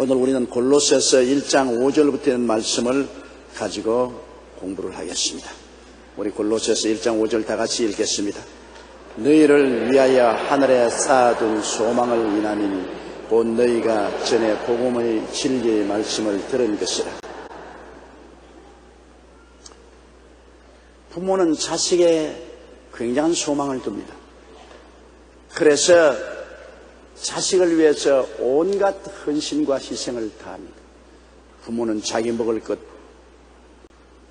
오늘 우리는 골로새서 1장 5절부터 있는 말씀을 가지고 공부를 하겠습니다. 우리 골로새서 1장 5절 다 같이 읽겠습니다. 너희를 위하여 하늘에 쌓아둔 소망을 인하니 곧 너희가 전에 복음의 진리의 말씀을 들은 것이라. 부모는 자식의 굉장한 소망을 둡니다. 그래서 자식을 위해서 온갖 헌신과 희생을 다합니다. 부모는 자기 먹을 것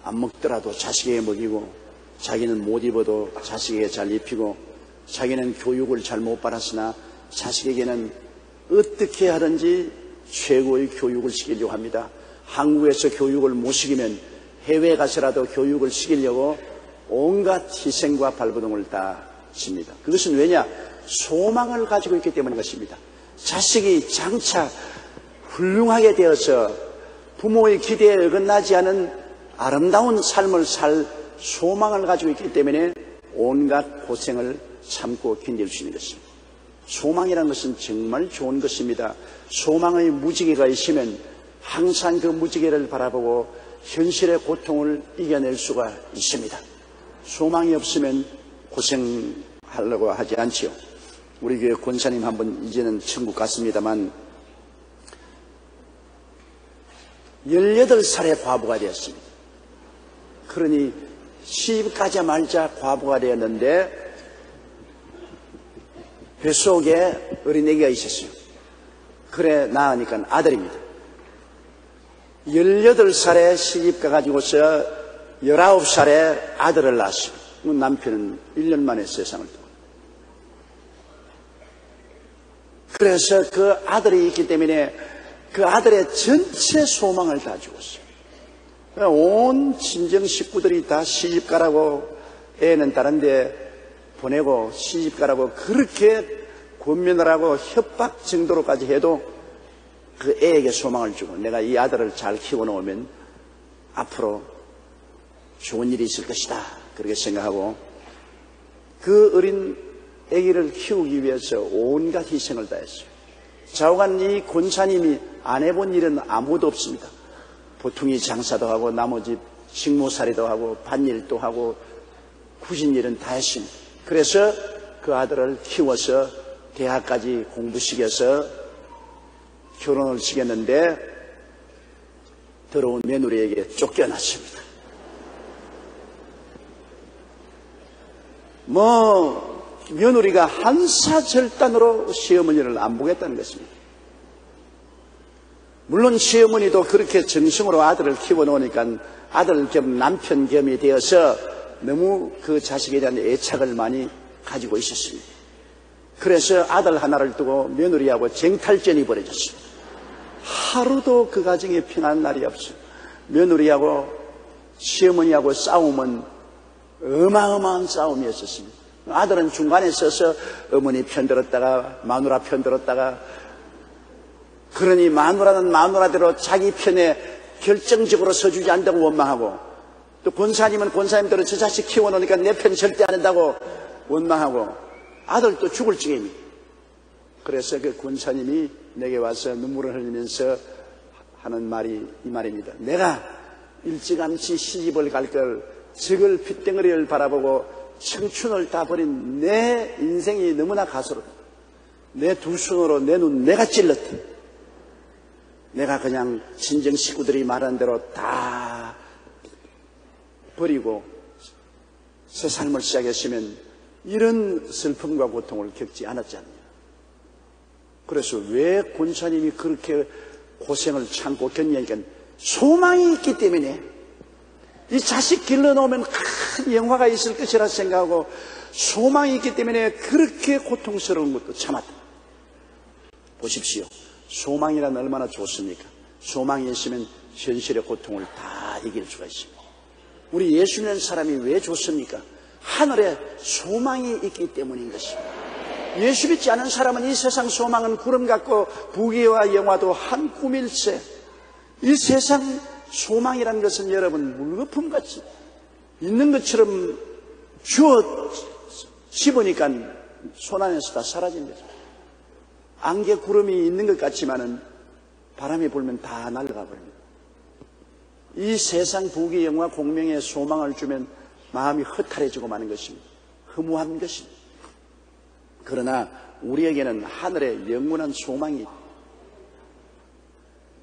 안 먹더라도 자식에게 먹이고 자기는 못 입어도 자식에게 잘 입히고 자기는 교육을 잘 못 받았으나 자식에게는 어떻게 하든지 최고의 교육을 시키려고 합니다. 한국에서 교육을 못 시키면 해외에 가서라도 교육을 시키려고 온갖 희생과 발버둥을 다 칩니다. 그것은 왜냐? 소망을 가지고 있기 때문인 것입니다. 자식이 장차 훌륭하게 되어서 부모의 기대에 어긋나지 않은 아름다운 삶을 살 소망을 가지고 있기 때문에 온갖 고생을 참고 견딜 수 있는 것입니다. 소망이라는 것은 정말 좋은 것입니다. 소망의 무지개가 있으면 항상 그 무지개를 바라보고 현실의 고통을 이겨낼 수가 있습니다. 소망이 없으면 고생하려고 하지 않지요. 우리 교회 권사님 한 분 이제는 천국 갔습니다만 18살에 과부가 되었습니다. 그러니 시집 가자마자 과부가 되었는데 뱃속에 어린애기가 있었어요. 그래 낳으니까 아들입니다. 18살에 시집 가가지고서 19살에 아들을 낳았어요. 남편은 1년 만에 세상을 떠. 그래서 그 아들이 있기 때문에 그 아들의 전체 소망을 다 주었어요. 온 친정 식구들이 다 시집 가라고 애는 다른데 보내고 시집 가라고 그렇게 권면을 하고 협박 정도로까지 해도 그 애에게 소망을 주고 내가 이 아들을 잘 키워놓으면 앞으로 좋은 일이 있을 것이다. 그렇게 생각하고 그 어린 아기를 키우기 위해서 온갖 희생을 다했어요. 좌우간 이 권사님이 안 해본 일은 아무도 없습니다. 보통이 장사도 하고 나머지 식모살이도 하고 밭일도 하고 구신 일은 다 했습니다. 그래서 그 아들을 키워서 대학까지 공부시켜서 결혼을 시켰는데 들어온 며느리에게 쫓겨났습니다. 뭐 며느리가 한사절단으로 시어머니를 안 보겠다는 것입니다. 물론 시어머니도 그렇게 정성으로 아들을 키워놓으니까 아들 겸 남편 겸이 되어서 너무 그 자식에 대한 애착을 많이 가지고 있었습니다. 그래서 아들 하나를 두고 며느리하고 쟁탈전이 벌어졌습니다. 하루도 그 가정에 편한 날이 없어요. 며느리하고 시어머니하고 싸움은 어마어마한 싸움이었었습니다. 아들은 중간에 서서 어머니 편 들었다가 마누라 편 들었다가 그러니 마누라는 마누라대로 자기 편에 결정적으로 서주지 않는다고 원망하고 또 권사님은 권사님대로 저 자식 키워놓으니까 내 편 절대 안 한다고 원망하고 아들도 죽을 지경이 그래서 그 권사님이 내게 와서 눈물을 흘리면서 하는 말이 이 말입니다. 내가 일찌감치 시집을 갈걸 적을 핏덩어리를 바라보고 청춘을 다 버린 내 인생이 너무나 가소롭다. 내두 손으로 내 눈 내가 찔렀다. 내가 그냥 친정 식구들이 말한 대로 다 버리고 새 삶을 시작했으면 이런 슬픔과 고통을 겪지 않았지 않냐. 그래서 왜 권사님이 그렇게 고생을 참고 견디니까 소망이 있기 때문에 이 자식 길러놓으면 큰 영화가 있을 것이라 생각하고 소망이 있기 때문에 그렇게 고통스러운 것도 참았다. 보십시오. 소망이란 얼마나 좋습니까? 소망이 있으면 현실의 고통을 다 이길 수가 있습니다. 우리 예수 믿는 사람이 왜 좋습니까? 하늘에 소망이 있기 때문인 것입니다. 예수 믿지 않은 사람은 이 세상 소망은 구름 같고 부귀와 영화도 한 꿈일세. 이 세상 소망이라는 것은 여러분 물거품 같이 있는 것처럼 주어 씹으니까 손 안에서 다 사라진 거죠. 안개 구름이 있는 것 같지만은 바람이 불면 다 날아가 버립니다. 이 세상 부귀 영화 공명에 소망을 주면 마음이 허탈해지고 마는 것입니다. 허무한 것입니다. 그러나 우리에게는 하늘의 영원한 소망이.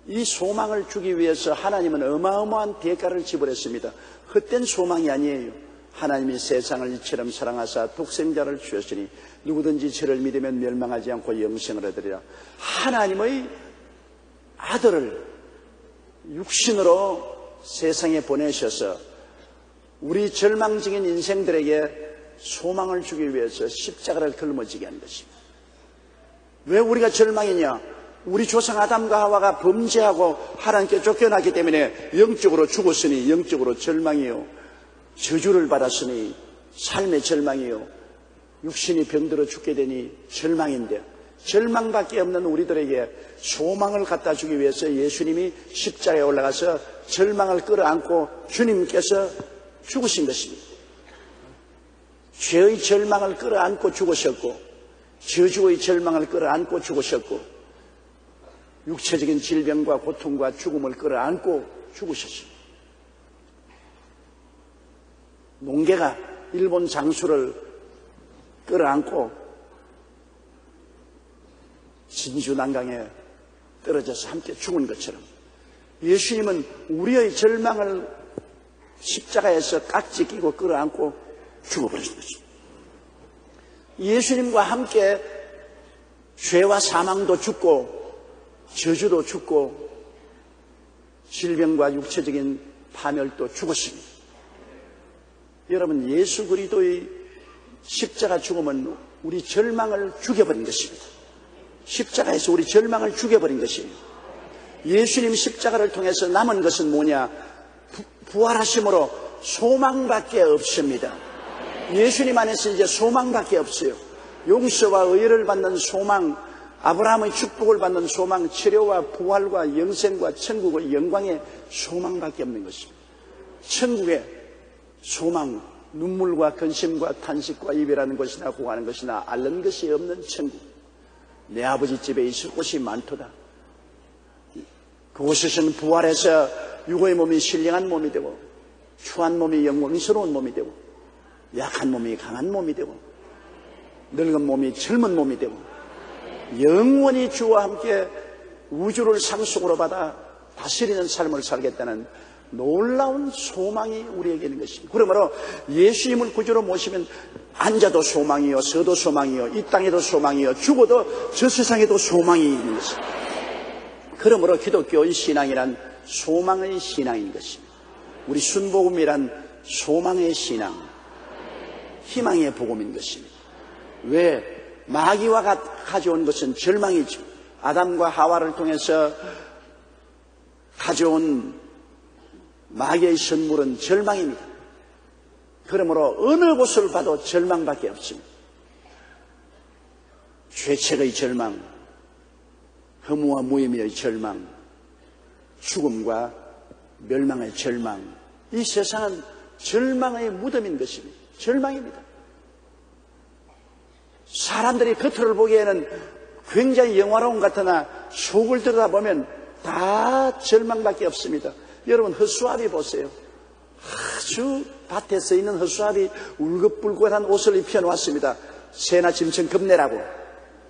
이 소망을 주기 위해서 하나님은 어마어마한 대가를 지불했습니다. 헛된 소망이 아니에요. 하나님이 세상을 이처럼 사랑하사 독생자를 주셨으니 누구든지 저를 믿으면 멸망하지 않고 영생을 얻으리라. 하나님의 아들을 육신으로 세상에 보내셔서 우리 절망적인 인생들에게 소망을 주기 위해서 십자가를 걸머지게 한 것입니다. 왜 우리가 절망이냐? 우리 조상 아담과 하와가 범죄하고 하나님께 쫓겨났기 때문에 영적으로 죽었으니 영적으로 절망이요. 저주를 받았으니 삶의 절망이요. 육신이 병들어 죽게 되니 절망인데 절망밖에 없는 우리들에게 소망을 갖다 주기 위해서 예수님이 십자가에 올라가서 절망을 끌어안고 주님께서 죽으신 것입니다. 죄의 절망을 끌어안고 죽으셨고 저주의 절망을 끌어안고 죽으셨고 육체적인 질병과 고통과 죽음을 끌어안고 죽으셨습니다. 농개가 일본 장수를 끌어안고 진주 난강에 떨어져서 함께 죽은 것처럼 예수님은 우리의 절망을 십자가에서 깍지 끼고 끌어안고 죽어버리신 거죠. 예수님과 함께 죄와 사망도 죽고 저주도 죽고 질병과 육체적인 파멸도 죽었습니다. 여러분 예수 그리도의 십자가 죽음은 우리 절망을 죽여버린 것입니다. 십자가에서 우리 절망을 죽여버린 것입니다. 예수님 십자가를 통해서 남은 것은 뭐냐? 부활하심으로 소망밖에 없습니다. 예수님 안에서 이제 소망밖에 없어요. 용서와 의를 받는 소망, 아브라함의 축복을 받는 소망, 치료와 부활과 영생과 천국의 영광의 소망밖에 없는 것입니다. 천국의 소망, 눈물과 근심과 탄식과 이별하는 것이나 구하는 것이나 앓는 것이 없는 천국. 내 아버지 집에 있을 곳이 많도다. 그곳에서는 부활해서 육의 몸이 신령한 몸이 되고 추한 몸이 영광스러운 몸이 되고 약한 몸이 강한 몸이 되고 늙은 몸이 젊은 몸이 되고 영원히 주와 함께 우주를 상속으로 받아 다스리는 삶을 살겠다는 놀라운 소망이 우리에게 있는 것입니다. 그러므로 예수님을 구주로 모시면 앉아도 소망이요, 서도 소망이요, 이 땅에도 소망이요, 죽어도 저 세상에도 소망이 있는 것입니다. 그러므로 기독교의 신앙이란 소망의 신앙인 것입니다. 우리 순복음이란 소망의 신앙, 희망의 복음인 것입니다. 왜? 마귀와 가져온 것은 절망이죠. 아담과 하와를 통해서 가져온 마귀의 선물은 절망입니다. 그러므로 어느 곳을 봐도 절망밖에 없습니다. 죄책의 절망, 허무와 무의미의 절망, 죽음과 멸망의 절망. 이 세상은 절망의 무덤인 것입니다. 절망입니다. 사람들이 겉을 보기에는 굉장히 영화로운 것 같으나 속을 들여다보면 다 절망밖에 없습니다. 여러분 허수아비 보세요. 아주 밭에 서 있는 허수아비 울긋불긋한 옷을 입혀놓았습니다. 새나 짐승 겁내라고.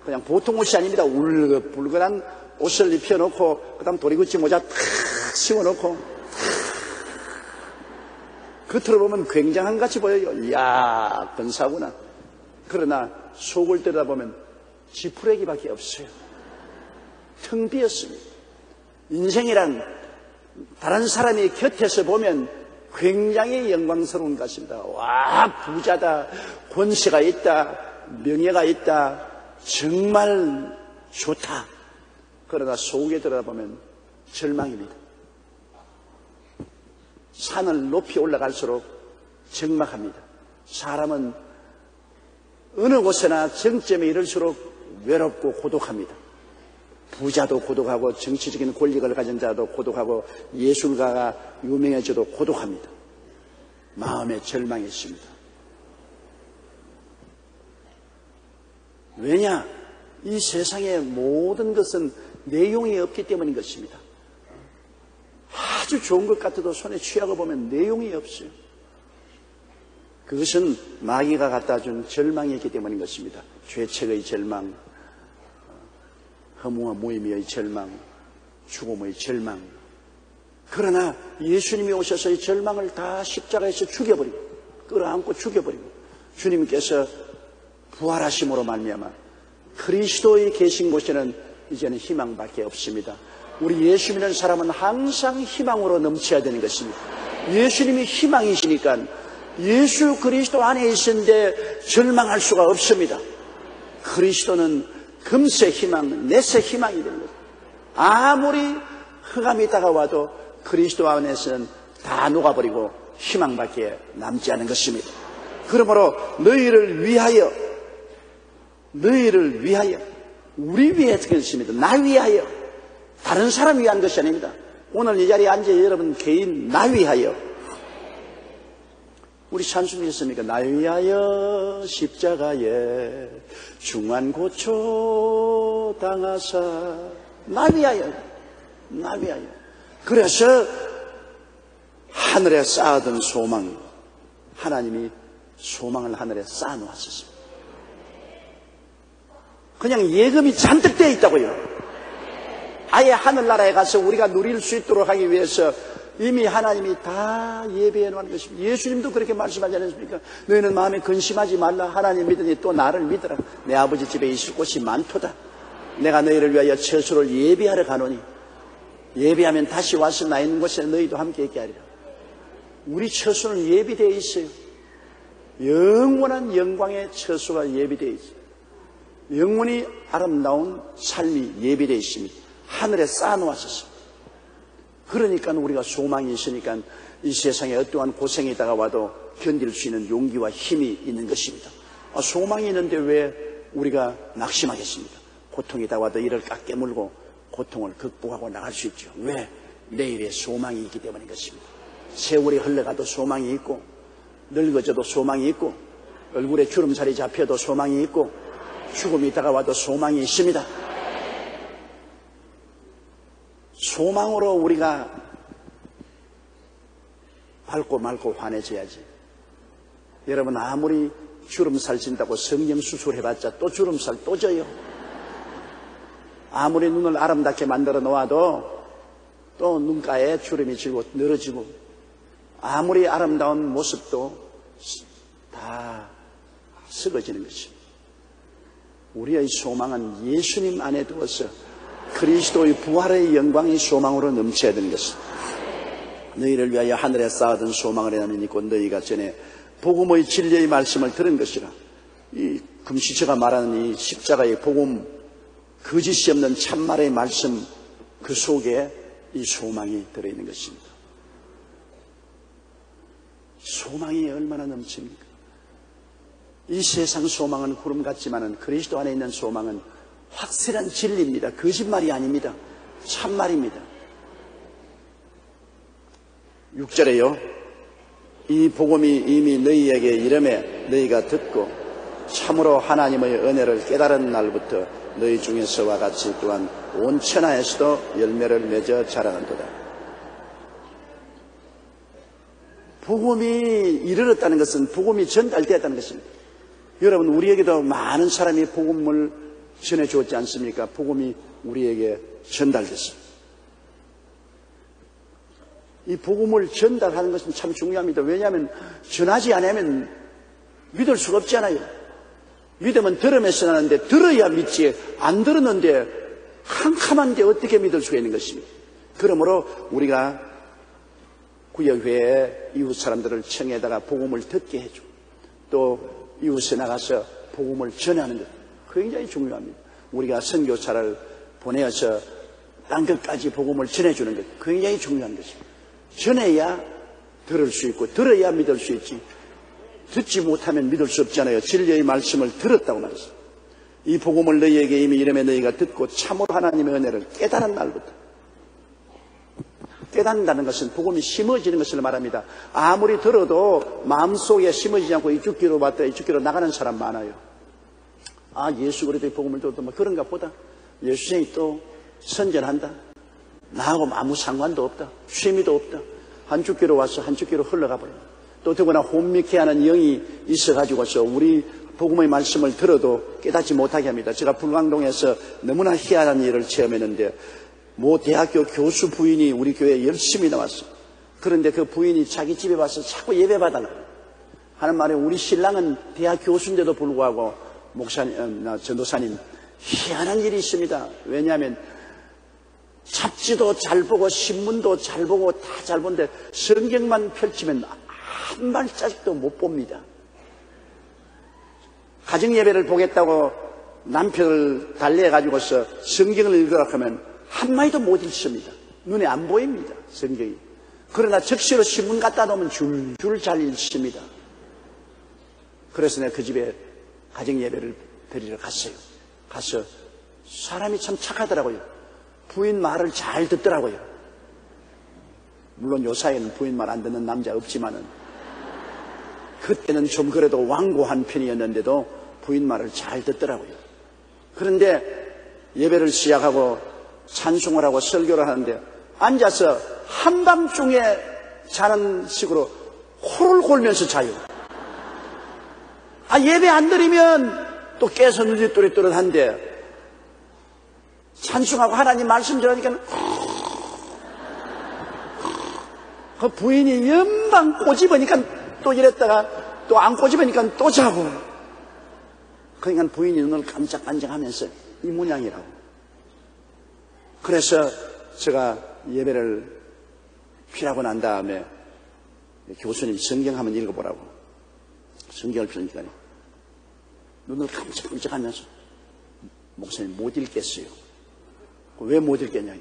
그냥 보통 옷이 아닙니다. 울긋불긋한 옷을 입혀놓고 그 다음 도리구치 모자 탁 씌워놓고 겉으로 보면 굉장한 같이 보여요. 이야 근사구나. 그러나 속을 들여다보면 지푸레기밖에 없어요. 텅 비었습니다. 인생이란 다른 사람이 곁에서 보면 굉장히 영광스러운 것입니다. 와, 부자다, 권세가 있다, 명예가 있다, 정말 좋다. 그러나 속에 들어보면 절망입니다. 산을 높이 올라갈수록 적막합니다. 사람은 어느 곳에나 정점에 이를수록 외롭고 고독합니다. 부자도 고독하고 정치적인 권력을 가진 자도 고독하고 예술가가 유명해져도 고독합니다. 마음에 절망이 있습니다. 왜냐? 이 세상의 모든 것은 내용이 없기 때문인 것입니다. 아주 좋은 것 같아도 손에 취하고 보면 내용이 없어요. 그것은 마귀가 갖다 준 절망이기 때문인 것입니다. 죄책의 절망, 허무와 무의미의 절망, 죽음의 절망. 그러나 예수님이 오셔서 이 절망을 다 십자가에서 죽여버리고 끌어안고 죽여버리고 주님께서 부활하심으로 말미암아 그리스도의 계신 곳에는 이제는 희망밖에 없습니다. 우리 예수 믿는 사람은 항상 희망으로 넘쳐야 되는 것입니다. 예수님이 희망이시니까 예수 그리스도 안에 있는데 절망할 수가 없습니다. 그리스도는 금세 희망, 내세 희망이 되는 거죠. 아무리 흑암이 다가와도 그리스도 안에서는 다 녹아버리고 희망밖에 남지 않은 것입니다. 그러므로 너희를 위하여, 너희를 위하여, 우리 위해 그렇습니다. 나 위하여, 다른 사람 위한 것이 아닙니다. 오늘 이 자리에 앉아 여러분 개인 나 위하여, 우리 찬송이 있습니까? 나 위하여 십자가에 중한 고초 당하사 나 위하여 나 위하여 그래서 하늘에 쌓아둔 소망 하나님이 소망을 하늘에 쌓아놓았었습니다. 그냥 예금이 잔뜩 되어 있다고요. 아예 하늘나라에 가서 우리가 누릴 수 있도록 하기 위해서 이미 하나님이 다 예배해 놓은 것입니다. 예수님도 그렇게 말씀하지 않았습니까? 너희는 마음에 근심하지 말라. 하나님 믿으니 또 나를 믿어라. 내 아버지 집에 있을 곳이 많도다. 내가 너희를 위하여 처소를 예배하러 가노니 예배하면 다시 와서 나 있는 곳에 너희도 함께 있게 하리라. 우리 처소는 예비되어 있어요. 영원한 영광의 처소가 예비되어 있어요. 영원히 아름다운 삶이 예비되어 있습니다. 하늘에 쌓아놓았었습니다. 그러니까 우리가 소망이 있으니까 이 세상에 어떠한 고생이 다가와도 견딜 수 있는 용기와 힘이 있는 것입니다. 아, 소망이 있는데 왜 우리가 낙심하겠습니까? 고통이 다가와도 이를 깎게 물고 고통을 극복하고 나갈 수 있죠. 왜? 내일의 소망이 있기 때문인 것입니다. 세월이 흘러가도 소망이 있고 늙어져도 소망이 있고 얼굴에 주름살이 잡혀도 소망이 있고 죽음이 다가와도 소망이 있습니다. 소망으로 우리가 밝고 맑고 환해져야지. 여러분 아무리 주름살 진다고 성령 수술해봤자 또 주름살 또 져요. 아무리 눈을 아름답게 만들어 놓아도 또 눈가에 주름이 지고 늘어지고 아무리 아름다운 모습도 다 썩어지는 것입니다. 우리의 소망은 예수님 안에 두어서 그리스도의 부활의 영광의 소망으로 넘쳐야 되는 것입니다. 너희를 위하여 하늘에 쌓아둔 소망을 나는 있고 너희가 전에 복음의 진리의 말씀을 들은 것이라. 이 금시처가 말하는 이 십자가의 복음 거짓이 없는 참말의 말씀 그 속에 이 소망이 들어있는 것입니다. 소망이 얼마나 넘칩니까? 이 세상 소망은 구름 같지만은 그리스도 안에 있는 소망은 확실한 진리입니다. 거짓말이 아닙니다. 참말입니다. 6절에요. 이 복음이 이미 너희에게 이름에 너희가 듣고 참으로 하나님의 은혜를 깨달은 날부터 너희 중에서와 같이 또한 온 천하에서도 열매를 맺어 자라는도다. 복음이 이르렀다는 것은 복음이 전달되었다는 것입니다. 여러분 우리에게도 많은 사람이 복음을 전해 주었지 않습니까? 복음이 우리에게 전달됐습니다. 이 복음을 전달하는 것은 참 중요합니다. 왜냐하면 전하지 않으면 믿을 수가 없잖아요. 믿으면 들으면서 나는데 들어야 믿지 안 들었는데 캄캄한데 어떻게 믿을 수가 있는 것입니까? 그러므로 우리가 구역회에 이웃 사람들을 청해다가 복음을 듣게 해주고 또 이웃에 나가서 복음을 전하는 것 굉장히 중요합니다. 우리가 선교사를 보내어서 땅 끝까지 복음을 전해주는 것 굉장히 중요한 것입니다. 전해야 들을 수 있고 들어야 믿을 수 있지 듣지 못하면 믿을 수 없잖아요. 진리의 말씀을 들었다고 말했어요. 이 복음을 너희에게 이미 이름에 너희가 듣고 참으로 하나님의 은혜를 깨달은 날부터 깨닫는다는 것은 복음이 심어지는 것을 말합니다. 아무리 들어도 마음속에 심어지지 않고 이 죽기로 봤다 이 죽기로 나가는 사람 많아요. 아 예수 그리스도의 복음을 들어도 뭐 그런가 보다 예수님이 또 선전한다. 나하고 아무 상관도 없다. 취미도 없다. 한쪽 귀로 와서 한쪽 귀로 흘러가 버린다. 또 더구나 혼미케 하는 영이 있어가지고서 우리 복음의 말씀을 들어도 깨닫지 못하게 합니다. 제가 불광동에서 너무나 희한한 일을 체험했는데 모 대학교 교수 부인이 우리 교회에 열심히 나왔어. 그런데 그 부인이 자기 집에 와서 자꾸 예배 받아라. 하는 말에 우리 신랑은 대학 교수인데도 불구하고 목사님, 어, 전도사님 희한한 일이 있습니다. 왜냐하면 잡지도 잘 보고 신문도 잘 보고 다 잘 보는데 성경만 펼치면 한 발자국도 못 봅니다. 가정 예배를 보겠다고 남편을 달래해 가지고서 성경을 읽으라 하면 한 마디도 못 읽습니다. 눈에 안 보입니다. 성경이. 그러나 적시로 신문 갖다 놓으면 줄줄 잘 읽습니다. 그래서 내가 그 집에 가정 예배를 드리러 갔어요. 가서 사람이 참 착하더라고요. 부인 말을 잘 듣더라고요. 물론 요 사이에는 부인 말 안 듣는 남자 없지만은 그때는 좀 그래도 완고한 편이었는데도 부인 말을 잘 듣더라고요. 그런데 예배를 시작하고 찬송을 하고 설교를 하는데 앉아서 한밤중에 자는 식으로 코를 골면서 자요. 아, 예배 안 드리면 또 깨서 눈이 또렷또렷한데 찬송하고 하나님 말씀 들으니까 그 부인이 연방 꼬집으니까 또 이랬다가 또 안 꼬집으니까 또 자고. 그러니까 부인이 눈을 깜짝깜짝 하면서 이 모양이라고. 그래서 제가 예배를 피하고 난 다음에 교수님 성경 한번 읽어보라고 성경을 펴니까 눈을 깜짝깜짝 하면서 목사님 못 읽겠어요 왜 못 읽겠냐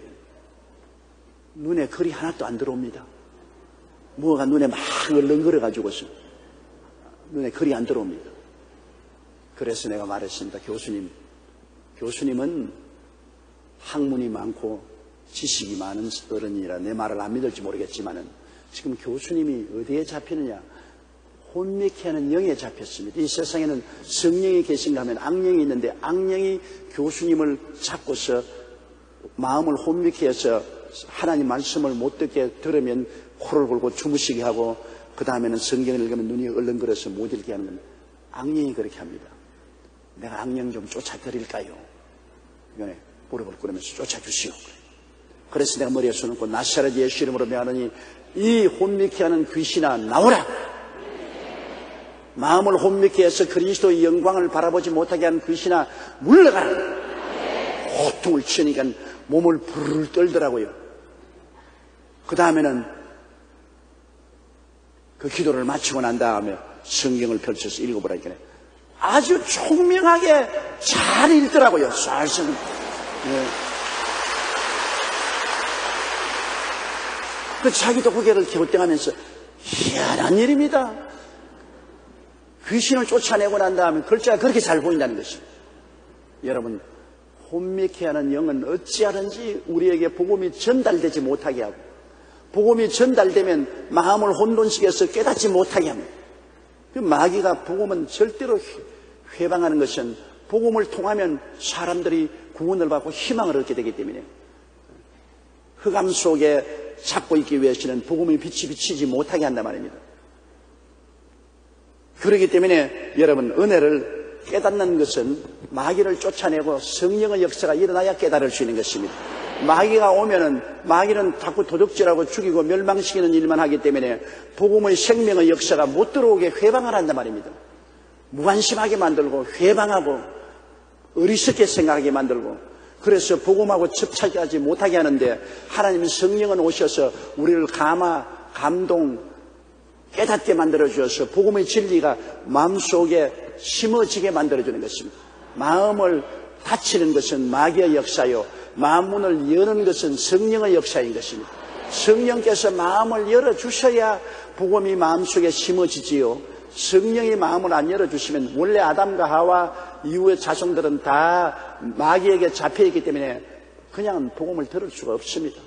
눈에 글이 하나도 안 들어옵니다 뭐가 눈에 막 얼렁거려가지고서 눈에 글이 안 들어옵니다. 그래서 내가 말했습니다. 교수님, 교수님은 학문이 많고 지식이 많은 어른이라 내 말을 안 믿을지 모르겠지만은 지금 교수님이 어디에 잡히느냐? 혼미케 하는 영에 잡혔습니다. 이 세상에는 성령이 계신가 하면 악령이 있는데 악령이 교수님을 잡고서 마음을 혼미케 해서 하나님 말씀을 못 듣게 들으면 코를 골고 주무시게 하고 그 다음에는 성경을 읽으면 눈이 얼렁거려서 못 읽게 하는 건 악령이 그렇게 합니다. 내가 악령 좀 쫓아드릴까요? 이번에 무릎을 꿇으면서 쫓아주시오. 그래서 내가 머리에 손을 얹고 나사렛 예수 이름으로 명하느니 이 혼미케 하는 귀신아 나오라! 마음을 혼미케 해서 그리스도의 영광을 바라보지 못하게 하는 귀신아 물러가라! 고통을 치니까 몸을 부르르 떨더라고요. 그 다음에는 그 기도를 마치고 난 다음에 성경을 펼쳐서 읽어보라니까 아주 총명하게 잘 읽더라고요. 쌀쌀. 네. 그 자기도 고개를 갸우뚱하면서 희한한 일입니다. 귀신을 쫓아내고 난 다음에 글자가 그렇게 잘 보인다는 것입니다. 여러분, 혼미케 하는 영은 어찌하든지 우리에게 복음이 전달되지 못하게 하고 복음이 전달되면 마음을 혼돈시켜서 깨닫지 못하게 합니다. 그 마귀가 복음은 절대로 회방하는 것은 복음을 통하면 사람들이 구원을 받고 희망을 얻게 되기 때문에 흑암 속에 잡고 있기 위해서는 복음의 빛이 비치지 못하게 한단 말입니다. 그렇기 때문에 여러분 은혜를 깨닫는 것은 마귀를 쫓아내고 성령의 역사가 일어나야 깨달을 수 있는 것입니다. 마귀가 오면은 마귀는 자꾸 도둑질하고 죽이고 멸망시키는 일만 하기 때문에 복음의 생명의 역사가 못 들어오게 회방을 한단 말입니다. 무관심하게 만들고 회방하고 어리석게 생각하게 만들고 그래서 복음하고 접착하지 못하게 하는데 하나님의 성령은 오셔서 우리를 감화, 감동, 깨닫게 만들어 주셔서 복음의 진리가 마음속에 심어지게 만들어 주는 것입니다. 마음을 다치는 것은 마귀의 역사요. 마음문을 여는 것은 성령의 역사인 것입니다. 성령께서 마음을 열어 주셔야 복음이 마음속에 심어지지요. 성령이 마음을 안 열어 주시면 원래 아담과 하와 이후의 자손들은 다 마귀에게 잡혀 있기 때문에 그냥 복음을 들을 수가 없습니다.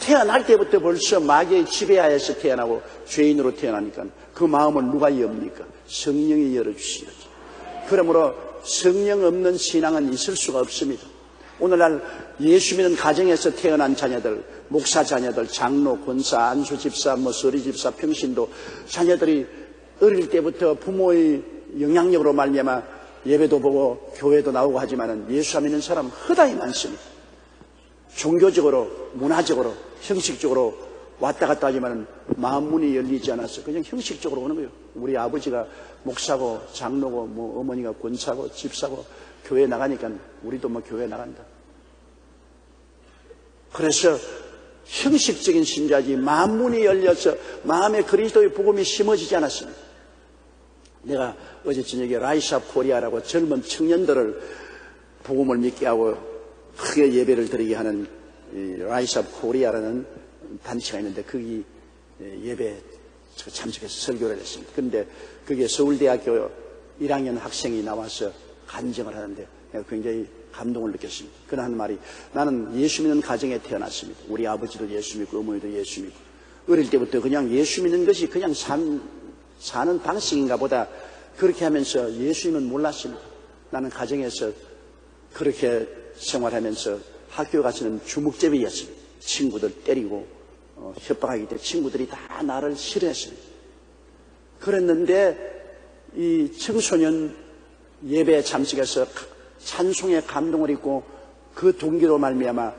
태어날 때부터 벌써 마귀의 지배하에서 태어나고 죄인으로 태어나니까 그 마음을 누가 엽니까? 성령이 거죠. 그러므로 성령 없는 신앙은 있을 수가 없습니다. 오늘날 예수 믿는 가정에서 태어난 자녀들, 목사 자녀들, 장로, 권사, 안수 집사, 뭐 서리 집사, 평신도 자녀들이 어릴 때부터 부모의 영향력으로 말미암아 예배도 보고 교회도 나오고 하지만은 예수 믿는 사람 허다히 많습니다. 종교적으로, 문화적으로, 형식적으로 왔다 갔다 하지만은 마음 문이 열리지 않았어. 그냥 형식적으로 오는 거예요. 우리 아버지가 목사고 장로고 뭐 어머니가 권사고 집사고 교회 나가니까 우리도 뭐 교회 나간다. 그래서 형식적인 신자지 마음 문이 열려서 마음에 그리스도의 복음이 심어지지 않았습니다. 내가 어제 저녁에 Rise Up Korea라고 젊은 청년들을 복음을 믿게 하고 크게 예배를 드리게 하는 Rise Up Korea라는 단체가 있는데 거기 예배 참석해서 설교를 했습니다. 그런데 그게 서울대학교 1학년 학생이 나와서 간증을 하는데 굉장히 감동을 느꼈습니다. 그는 말이 나는 예수 믿는 가정에 태어났습니다. 우리 아버지도 예수 믿고 어머니도 예수 믿고 어릴 때부터 그냥 예수 믿는 것이 그냥 산, 사는 방식인가 보다 그렇게 하면서 예수님은 몰랐습니다. 나는 가정에서 그렇게 생활하면서 학교 가서는 주먹제비였습니다. 친구들 때리고 어, 협박하기 때문에 친구들이 다 나를 싫어했습니다. 그랬는데 이 청소년 예배에 참석해서 찬송의 감동을 입고 그 동기로 말미암아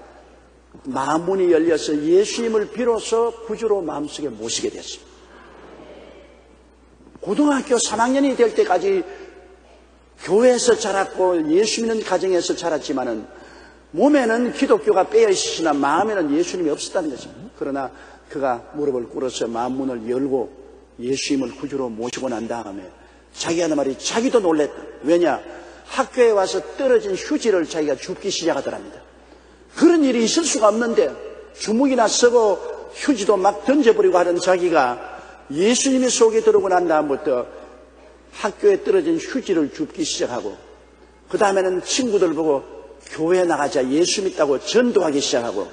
마음문이 열려서 예수님을 비로소 구주로 마음속에 모시게 됐습니다. 고등학교 3학년이 될 때까지 교회에서 자랐고 예수 믿는 가정에서 자랐지만은 몸에는 기독교가 빼어 있으나 마음에는 예수님이 없었다는 것입니다. 그러나 그가 무릎을 꿇어서 마음 문을 열고 예수님을 구주로 모시고 난 다음에 자기 하는 말이 자기도 놀랬다. 왜냐? 학교에 와서 떨어진 휴지를 자기가 줍기 시작하더랍니다. 그런 일이 있을 수가 없는데 주먹이나 쓰고 휴지도 막 던져버리고 하던 자기가 예수님이 속에 들어오고 난 다음부터 학교에 떨어진 휴지를 줍기 시작하고 그 다음에는 친구들 보고 교회 나가자 예수 믿다고 전도하기 시작하고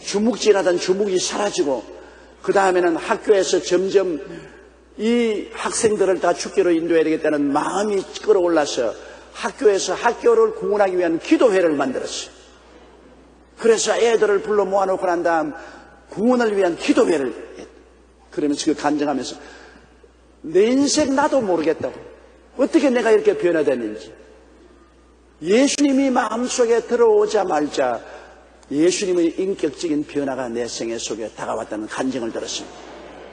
주묵질하던 주묵이 사라지고 그 다음에는 학교에서 점점 이 학생들을 다 축교로 인도해야 되겠다는 마음이 끌어올라서 학교에서 학교를 구원하기 위한 기도회를 만들었어요. 그래서 애들을 불러 모아놓고 난 다음 구원을 위한 기도회를. 그러면서 그 간증하면서 내 인생 나도 모르겠다고. 어떻게 내가 이렇게 변화됐는지. 예수님이 마음속에 들어오자 말자 예수님의 인격적인 변화가 내 생애 속에 다가왔다는 간증을 들었습니다.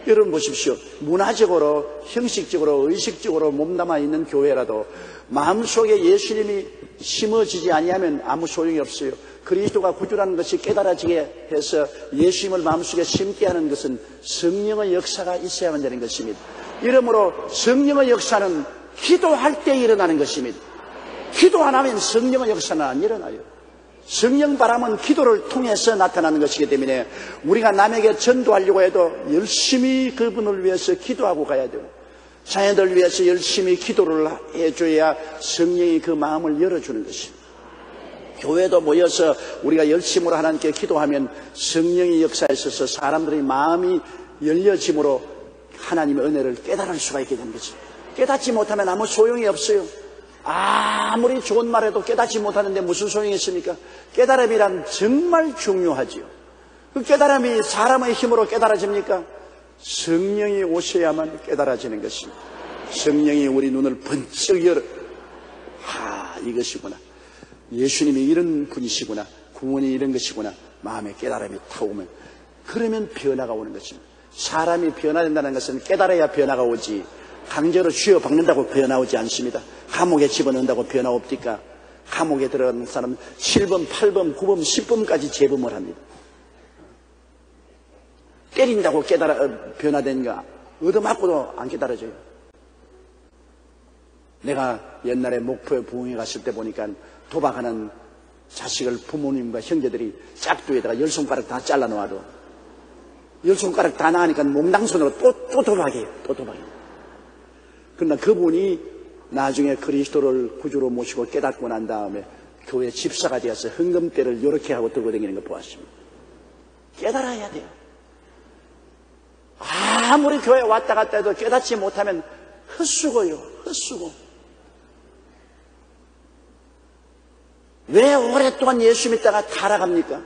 여러분 보십시오. 문화적으로, 형식적으로, 의식적으로 몸담아 있는 교회라도 마음속에 예수님이 심어지지 아니하면 아무 소용이 없어요. 그리스도가 구주라는 것이 깨달아지게 해서 예수님을 마음속에 심게 하는 것은 성령의 역사가 있어야만 되는 것입니다. 이러므로 성령의 역사는 기도할 때 일어나는 것입니다. 기도 안 하면 성령의 역사는 안 일어나요. 성령 바람은 기도를 통해서 나타나는 것이기 때문에 우리가 남에게 전도하려고 해도 열심히 그분을 위해서 기도하고 가야 돼요. 자녀들 위해서 열심히 기도를 해줘야 성령이 그 마음을 열어주는 것입니다. 교회도 모여서 우리가 열심으로 하나님께 기도하면 성령의 역사에 있어서 사람들의 마음이 열려짐으로 하나님의 은혜를 깨달을 수가 있게 되는 거죠. 깨닫지 못하면 아무 소용이 없어요. 아무리 좋은 말해도 깨닫지 못하는데 무슨 소용이 있습니까? 깨달음이란 정말 중요하지요. 그 깨달음이 사람의 힘으로 깨달아집니까? 성령이 오셔야만 깨달아지는 것입니다. 성령이 우리 눈을 번쩍 열어. 아, 이것이구나. 예수님이 이런 분이시구나. 구원이 이런 것이구나. 마음에 깨달음이 타오면. 그러면 변화가 오는 것입니다. 사람이 변화된다는 것은 깨달아야 변화가 오지. 강제로 쥐어 박는다고 오지 않습니다. 감옥에 집어넣는다고 변화 없니까? 감옥에 들어가는 사람은 7번, 8번, 9번, 10번까지 재범을 합니다. 때린다고 깨달아 어, 변화된가? 얻어맞고도 안 깨달아져요. 내가 옛날에 목포에 부흥회 갔을 때 보니까 도박하는 자식을 부모님과 형제들이 짝두에다가 열 손가락 다 잘라 놓아도 열 손가락 다 나가니까 몽당손으로 또, 또 도박해요. 또 도박해요. 그러나 그분이 나중에 그리스도를 구주로 모시고 깨닫고 난 다음에 교회 집사가 되어서 흥금대를 이렇게 하고 들고 다니는 걸 보았습니다. 깨달아야 돼요. 아무리 교회 왔다 갔다 해도 깨닫지 못하면 헛수고요, 헛수고. 왜 오랫동안 예수 믿다가 타락합니까?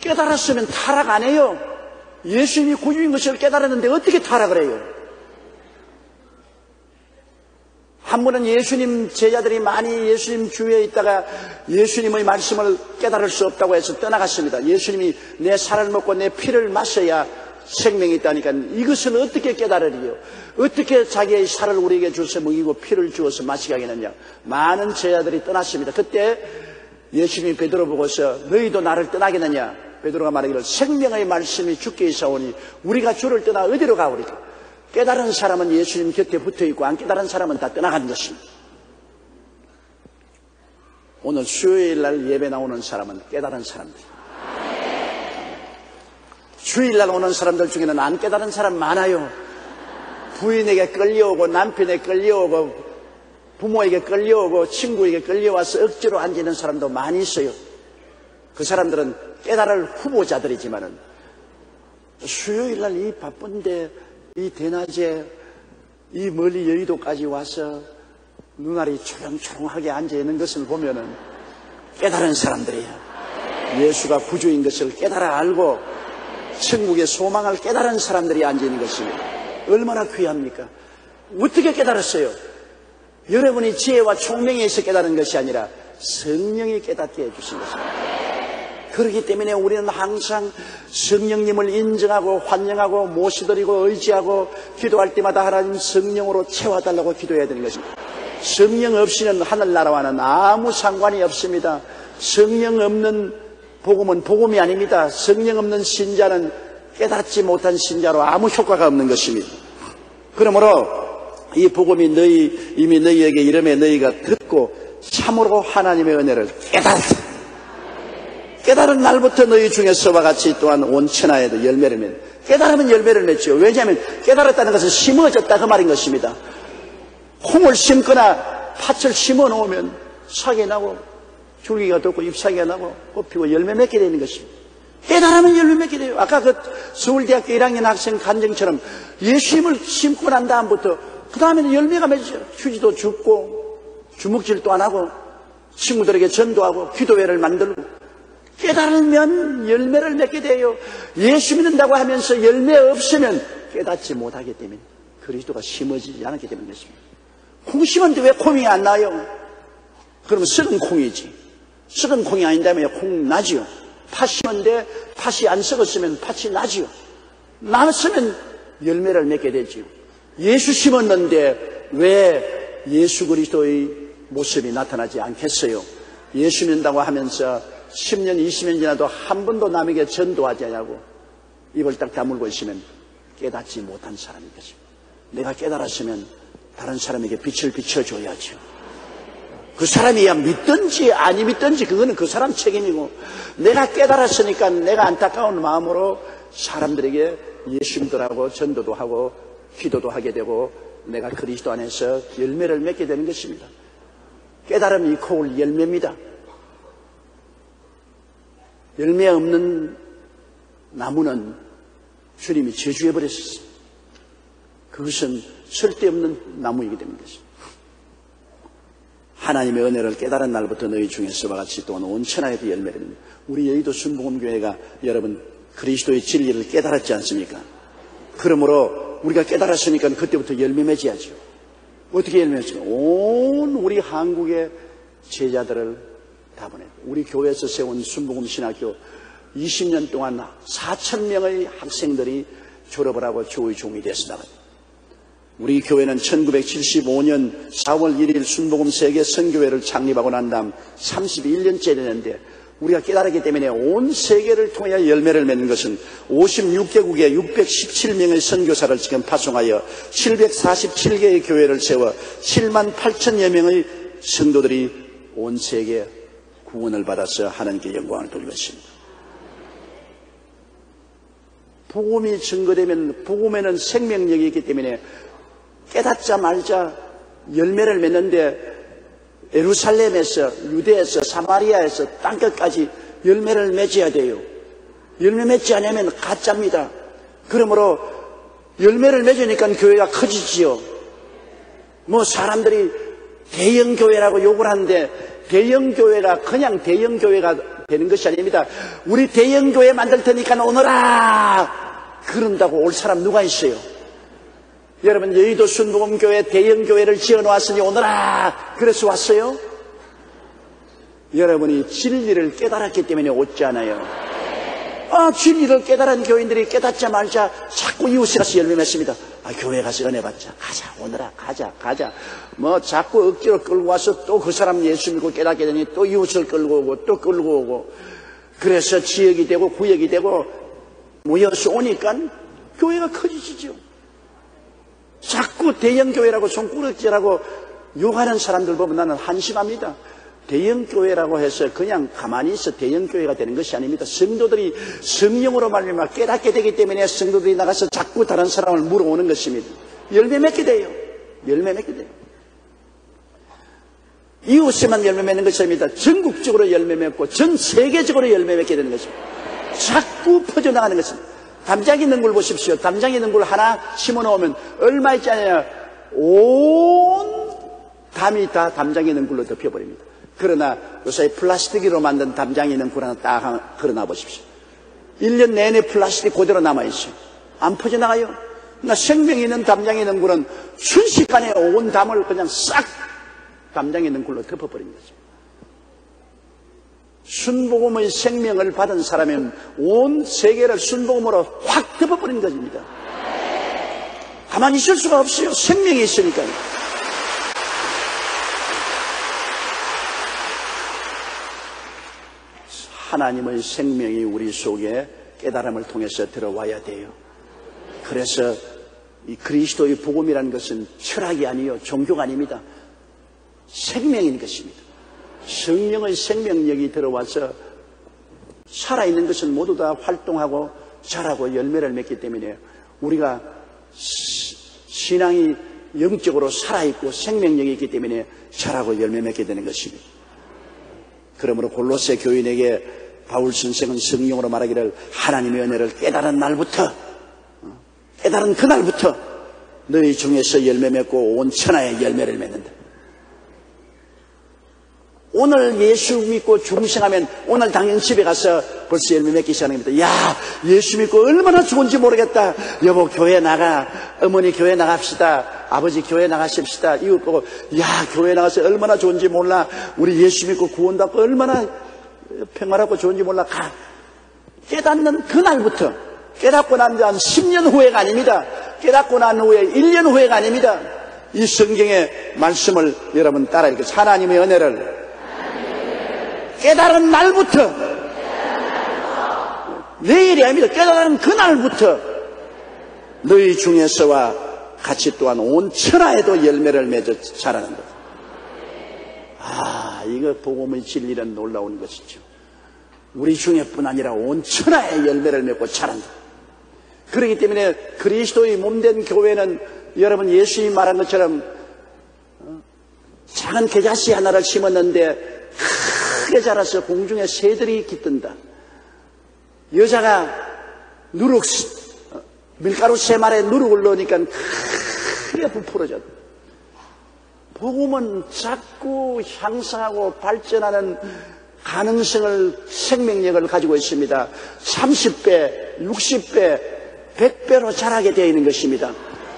깨달았으면 타락 안 해요. 예수님이 구주인 것을 깨달았는데 어떻게 타락을 해요? 한 번은 예수님 제자들이 많이 예수님 주위에 있다가 예수님의 말씀을 깨달을 수 없다고 해서 떠나갔습니다. 예수님이 내 살을 먹고 내 피를 마셔야 생명이 있다니까 이것을 어떻게 깨달으리요? 어떻게 자기의 살을 우리에게 주어서 먹이고 피를 주어서 마시게 하겠느냐? 많은 제자들이 떠났습니다. 그때 예수님이 베드로 보고서 너희도 나를 떠나겠느냐? 베드로가 말하기를 생명의 말씀이 죽게 있사오니 우리가 주를 떠나 어디로 가오리까? 깨달은 사람은 예수님 곁에 붙어 있고 안 깨달은 사람은 다 떠나가는 것입니다. 오늘 수요일 날 예배 나오는 사람은 깨달은 사람들. 주일 날 오는 사람들 중에는 안 깨달은 사람 많아요. 부인에게 끌려오고 남편에게 끌려오고 부모에게 끌려오고 친구에게 끌려와서 억지로 앉는 사람도 많이 있어요. 그 사람들은 깨달을 후보자들이지만은 수요일 날 이 바쁜데 이 대낮에 이 멀리 여의도까지 와서 눈알이 초롱초롱하게 앉아 있는 것을 보면은 깨달은 사람들이에요. 예수가 구주인 것을 깨달아 알고 천국의 소망을 깨달은 사람들이 앉아 있는 것입니다. 얼마나 귀합니까? 어떻게 깨달았어요? 여러분이 지혜와 총명에 있어 깨달은 것이 아니라 성령이 깨닫게 해주신 것입니다. 그렇기 때문에 우리는 항상 성령님을 인정하고 환영하고 모시드리고 의지하고 기도할 때마다 하나님 성령으로 채워달라고 기도해야 되는 것입니다. 성령 없이는 하늘나라와는 아무 상관이 없습니다. 성령 없는 복음은 복음이 아닙니다. 성령 없는 신자는 깨닫지 못한 신자로 아무 효과가 없는 것입니다. 그러므로 이 복음이 너희 이미 너희에게 이름에 너희가 듣고 참으로 하나님의 은혜를 깨달았다. 깨달은 날부터 너희 중에 서와 같이 또한 온 천하에도 열매를 맺. 깨달으면 열매를 맺죠. 왜냐하면 깨달았다는 것은 심어졌다 그 말인 것입니다. 콩을 심거나 팥을 심어 놓으면 사기 나고 줄기가 돋고 잎사귀가 나고 꽃피고 열매 맺게 되는 것입니다. 깨달으면 열매 맺게 돼요. 아까 그 서울대학교 1학년 학생 간증처럼 예수님을 심고 난 다음부터 그 다음에는 열매가 맺죠. 휴지도 줍고 주먹질도 안 하고 친구들에게 전도하고 기도회를 만들고 깨달으면 열매를 맺게 돼요. 예수 믿는다고 하면서 열매 없으면 깨닫지 못하기 때문에 그리스도가 심어지지 않았기 때문이었습니다. 콩 심었는데 왜 콩이 안 나요? 그러면 썩은 콩이지. 썩은 콩이 아닌다면 콩 나지요. 팥 심은데 팥이 안 썩었으면 팥이 나지요. 나왔으면 열매를 맺게 되지요. 예수 심었는데 왜 예수 그리스도의 모습이 나타나지 않겠어요? 예수 믿는다고 하면서 10년, 20년 지나도 한 번도 남에게 전도하지 않냐고 입을 딱 다물고 있으면 깨닫지 못한 사람인 것입니다. 내가 깨달았으면 다른 사람에게 빛을 비춰줘야죠. 그 사람이야 믿든지 아니 믿든지 그거는 그 사람 책임이고 내가 깨달았으니까 내가 안타까운 마음으로 사람들에게 예수님들하고 전도도 하고 기도도 하게 되고 내가 그리스도 안에서 열매를 맺게 되는 것입니다. 깨달음이 이코울 열매입니다. 열매 없는 나무는 주님이 저주해 버렸습니다 그것은 쓸데없는 때문인 것입니다. 하나님의 은혜를 깨달은 날부터 너희 중에서와 같이 또한 온천하에도 열매를 맺는 우리 여의도 순복음교회가 여러분 그리스도의 진리를 깨달았지 않습니까? 그러므로 우리가 깨달았으니까 그때부터 열매 맺어야죠. 어떻게 열매 맺죠? 온 우리 한국의 제자들을 다 보내. 우리 교회에서 세운 순복음 신학교 20년 동안 4천 명의 학생들이 졸업을 하고 주의 종이 됐습니다. 우리 교회는 1975년 4월 1일 순복음 세계 선교회를 창립하고 난 다음 31년째 되는데 우리가 깨달았기 때문에 온 세계를 통해 열매를 맺는 것은 56개국에 617명의 선교사를 지금 파송하여 747개의 교회를 세워 7만 8천여 명의 성도들이 온 세계 구원을 받아서 하나님께 영광을 돌리고 있습니다. 복음이 증거되면 복음에는 생명력이 있기 때문에 깨닫자 말자 열매를 맺는데 에루살렘에서 유대에서 사마리아에서 땅끝까지 열매를 맺어야 돼요. 열매 맺지 않으면 가짜입니다. 그러므로 열매를 맺으니까 교회가 커지지요. 뭐 사람들이 대형 교회라고 욕을 하는데 대형교회가 그냥 대형교회가 되는 것이 아닙니다. 우리 대형교회 만들 테니까 오너라! 그런다고 올 사람 누가 있어요? 여러분, 여의도 순복음교회 대형교회를 지어 놓았으니 오너라! 그래서 왔어요? 여러분이 진리를 깨달았기 때문에 오지 않아요. 아, 진리를 깨달은 교인들이 깨닫자 말자 자꾸 이웃에 가서 열매 맺습니다. 아, 교회 가서 은혜 받자. 가자, 오늘아, 가자, 가자. 뭐 자꾸 억지로 끌고 와서 또 그 사람 예수 믿고 깨닫게 되니 또 이웃을 끌고 오고 또 끌고 오고 그래서 지역이 되고 구역이 되고 모여서 오니까 교회가 커지시죠. 자꾸 대형교회라고 손꾸락질하고 욕하는 사람들 보면 나는 한심합니다. 대형교회라고 해서 그냥 가만히 있어 대형교회가 되는 것이 아닙니다. 성도들이 성령으로 말미암아 깨닫게 되기 때문에 성도들이 나가서 자꾸 다른 사람을 물어오는 것입니다. 열매 맺게 돼요. 열매 맺게 돼요. 이웃에만 열매 맺는 것이 아닙니다. 전국적으로 열매 맺고 전 세계적으로 열매 맺게 되는 것입니다. 자꾸 퍼져나가는 것입니다. 담장 있는 굴 보십시오. 담장 있는 굴 하나 심어 놓으면 얼마 있잖아요. 온 담이 다 담장 있는 굴로 덮여버립니다. 그러나 요새 플라스틱으로 만든 담장이 있는 굴 하나 딱 걸어놔 보십시오. 1년 내내 플라스틱 그대로 남아있어요. 안 퍼져나가요. 그러나 생명이 있는 담장이 있는 굴은 순식간에 온 담을 그냥 싹 담장이 있는 굴로 덮어버린 거죠. 순복음의 생명을 받은 사람은 온 세계를 순복음으로 확 덮어버린 것입니다. 가만히 있을 수가 없어요. 생명이 있으니까요. 하나님의 생명이 우리 속에 깨달음을 통해서 들어와야 돼요. 그래서 이 그리스도의 복음이라는 것은 철학이 아니요 종교가 아닙니다. 생명인 것입니다. 성령의 생명력이 들어와서 살아있는 것은 모두 다 활동하고 자라고 열매를 맺기 때문에 우리가 신앙이 영적으로 살아있고 생명력이 있기 때문에 자라고 열매 맺게 되는 것입니다. 그러므로 골로새 교인에게 바울 선생은 성령으로 말하기를 하나님의 은혜를 깨달은 날부터 어, 깨달은 그날부터 너희 중에서 열매 맺고 온 천하에 열매를 맺는다. 오늘 예수 믿고 중생하면 오늘 당연 집에 가서 벌써 열매 맺기 시작합니다. 야, 예수 믿고 얼마나 좋은지 모르겠다. 여보, 교회 나가. 어머니 교회 나갑시다. 아버지 교회 나가십시다. 이웃 보고, 야, 교회 나가서 얼마나 좋은지 몰라. 우리 예수 믿고 구원받고 얼마나 평화롭고 좋은지 몰라. 가. 깨닫는 그날부터, 깨닫고 난한 10년 후회가 아닙니다. 깨닫고 난 후에 1년 후회가 아닙니다. 이 성경의 말씀을 여러분 따라 읽으세요. 하나님의 은혜를 깨달은 날부터 내일이 아닙니다. 깨달은 그날부터 너희 중에서와 같이 또한 온 천하에도 열매를 맺어 자라는 것. 아, 이거 복음의 진리는 놀라운 것이죠. 우리 중에뿐 아니라 온 천하에 열매를 맺고 자란다. 그렇기 때문에 그리스도의 몸된 교회는 여러분 예수님이 말한 것처럼 어, 작은 계자씨 하나를 심었는데 크게 자라서 공중에 새들이 깃든다. 여자가 누룩, 밀가루 세 마리에 누룩을 넣으니까 크게 부풀어졌다. 복음은 자꾸 향상하고 발전하는 가능성을, 생명력을 가지고 있습니다. 30배, 60배, 100배로 자라게 되어 있는 것입니다.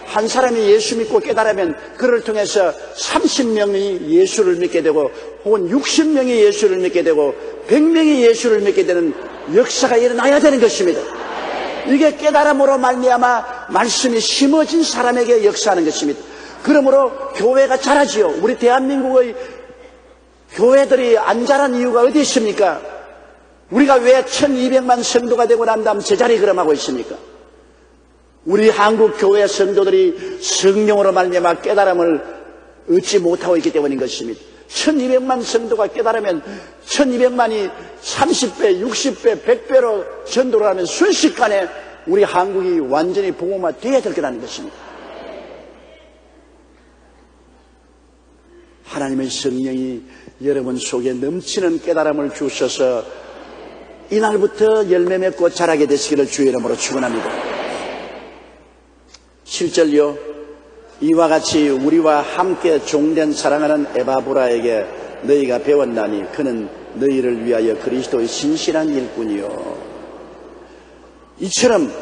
한 사람이 예수 믿고 깨달으면 그를 통해서 30명이 예수를 믿게 되고 혹은 60명이 예수를 믿게 되고 100명이 예수를 믿게 되는 역사가 일어나야 되는 것입니다. 이게 깨달음으로 말미암아 말씀이 심어진 사람에게 역사하는 것입니다. 그러므로 교회가 자라지요. 우리 대한민국의 교회들이 안 자란 이유가 어디 있습니까? 우리가 왜 1200만 성도가 되고 난 다음 제자리 걸음하고 있습니까? 우리 한국 교회 성도들이 성령으로 말미암아 깨달음을 얻지 못하고 있기 때문인 것입니다. 1200만 성도가 깨달으면 1200만이 30배, 60배, 100배로 전도를 하면 순식간에 우리 한국이 완전히 되어야 될 거라는 것입니다. 하나님의 성령이 여러분 속에 넘치는 깨달음을 주셔서 이날부터 열매 맺고 자라게 되시기를 주의 이름으로 축원합니다. 7절요. 이와 같이 우리와 함께 종된 사랑하는 에바브라에게 너희가 배웠나니 그는 너희를 위하여 그리스도의 신실한 일꾼이요. 이처럼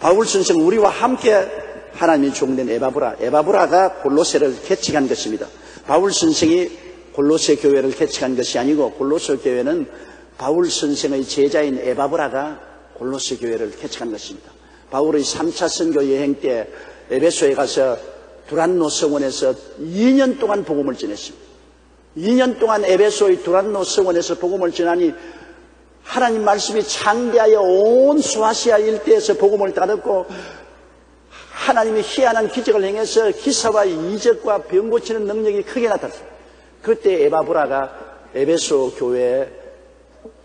바울 선생 우리와 함께 하나님이 종된 에바브라, 에바브라가 골로새를 개척한 것입니다. 바울 선생이 골로새 교회를 개척한 것이 아니고 골로새 교회는 바울 선생의 제자인 에바브라가 골로새 교회를 개척한 것입니다. 바울의 3차 선교 여행 때 에베소에 가서 두란노 성원에서 2년 동안 복음을 전했습니다. 2년 동안 에베소의 두란노 성원에서 복음을 전하니 하나님 말씀이 창대하여 온 수아시아 일대에서 복음을 따듣고 하나님이 희한한 기적을 행해서 기사와 이적과 병 고치는 능력이 크게 나타났습니다. 그때 에바브라가 에베소 교회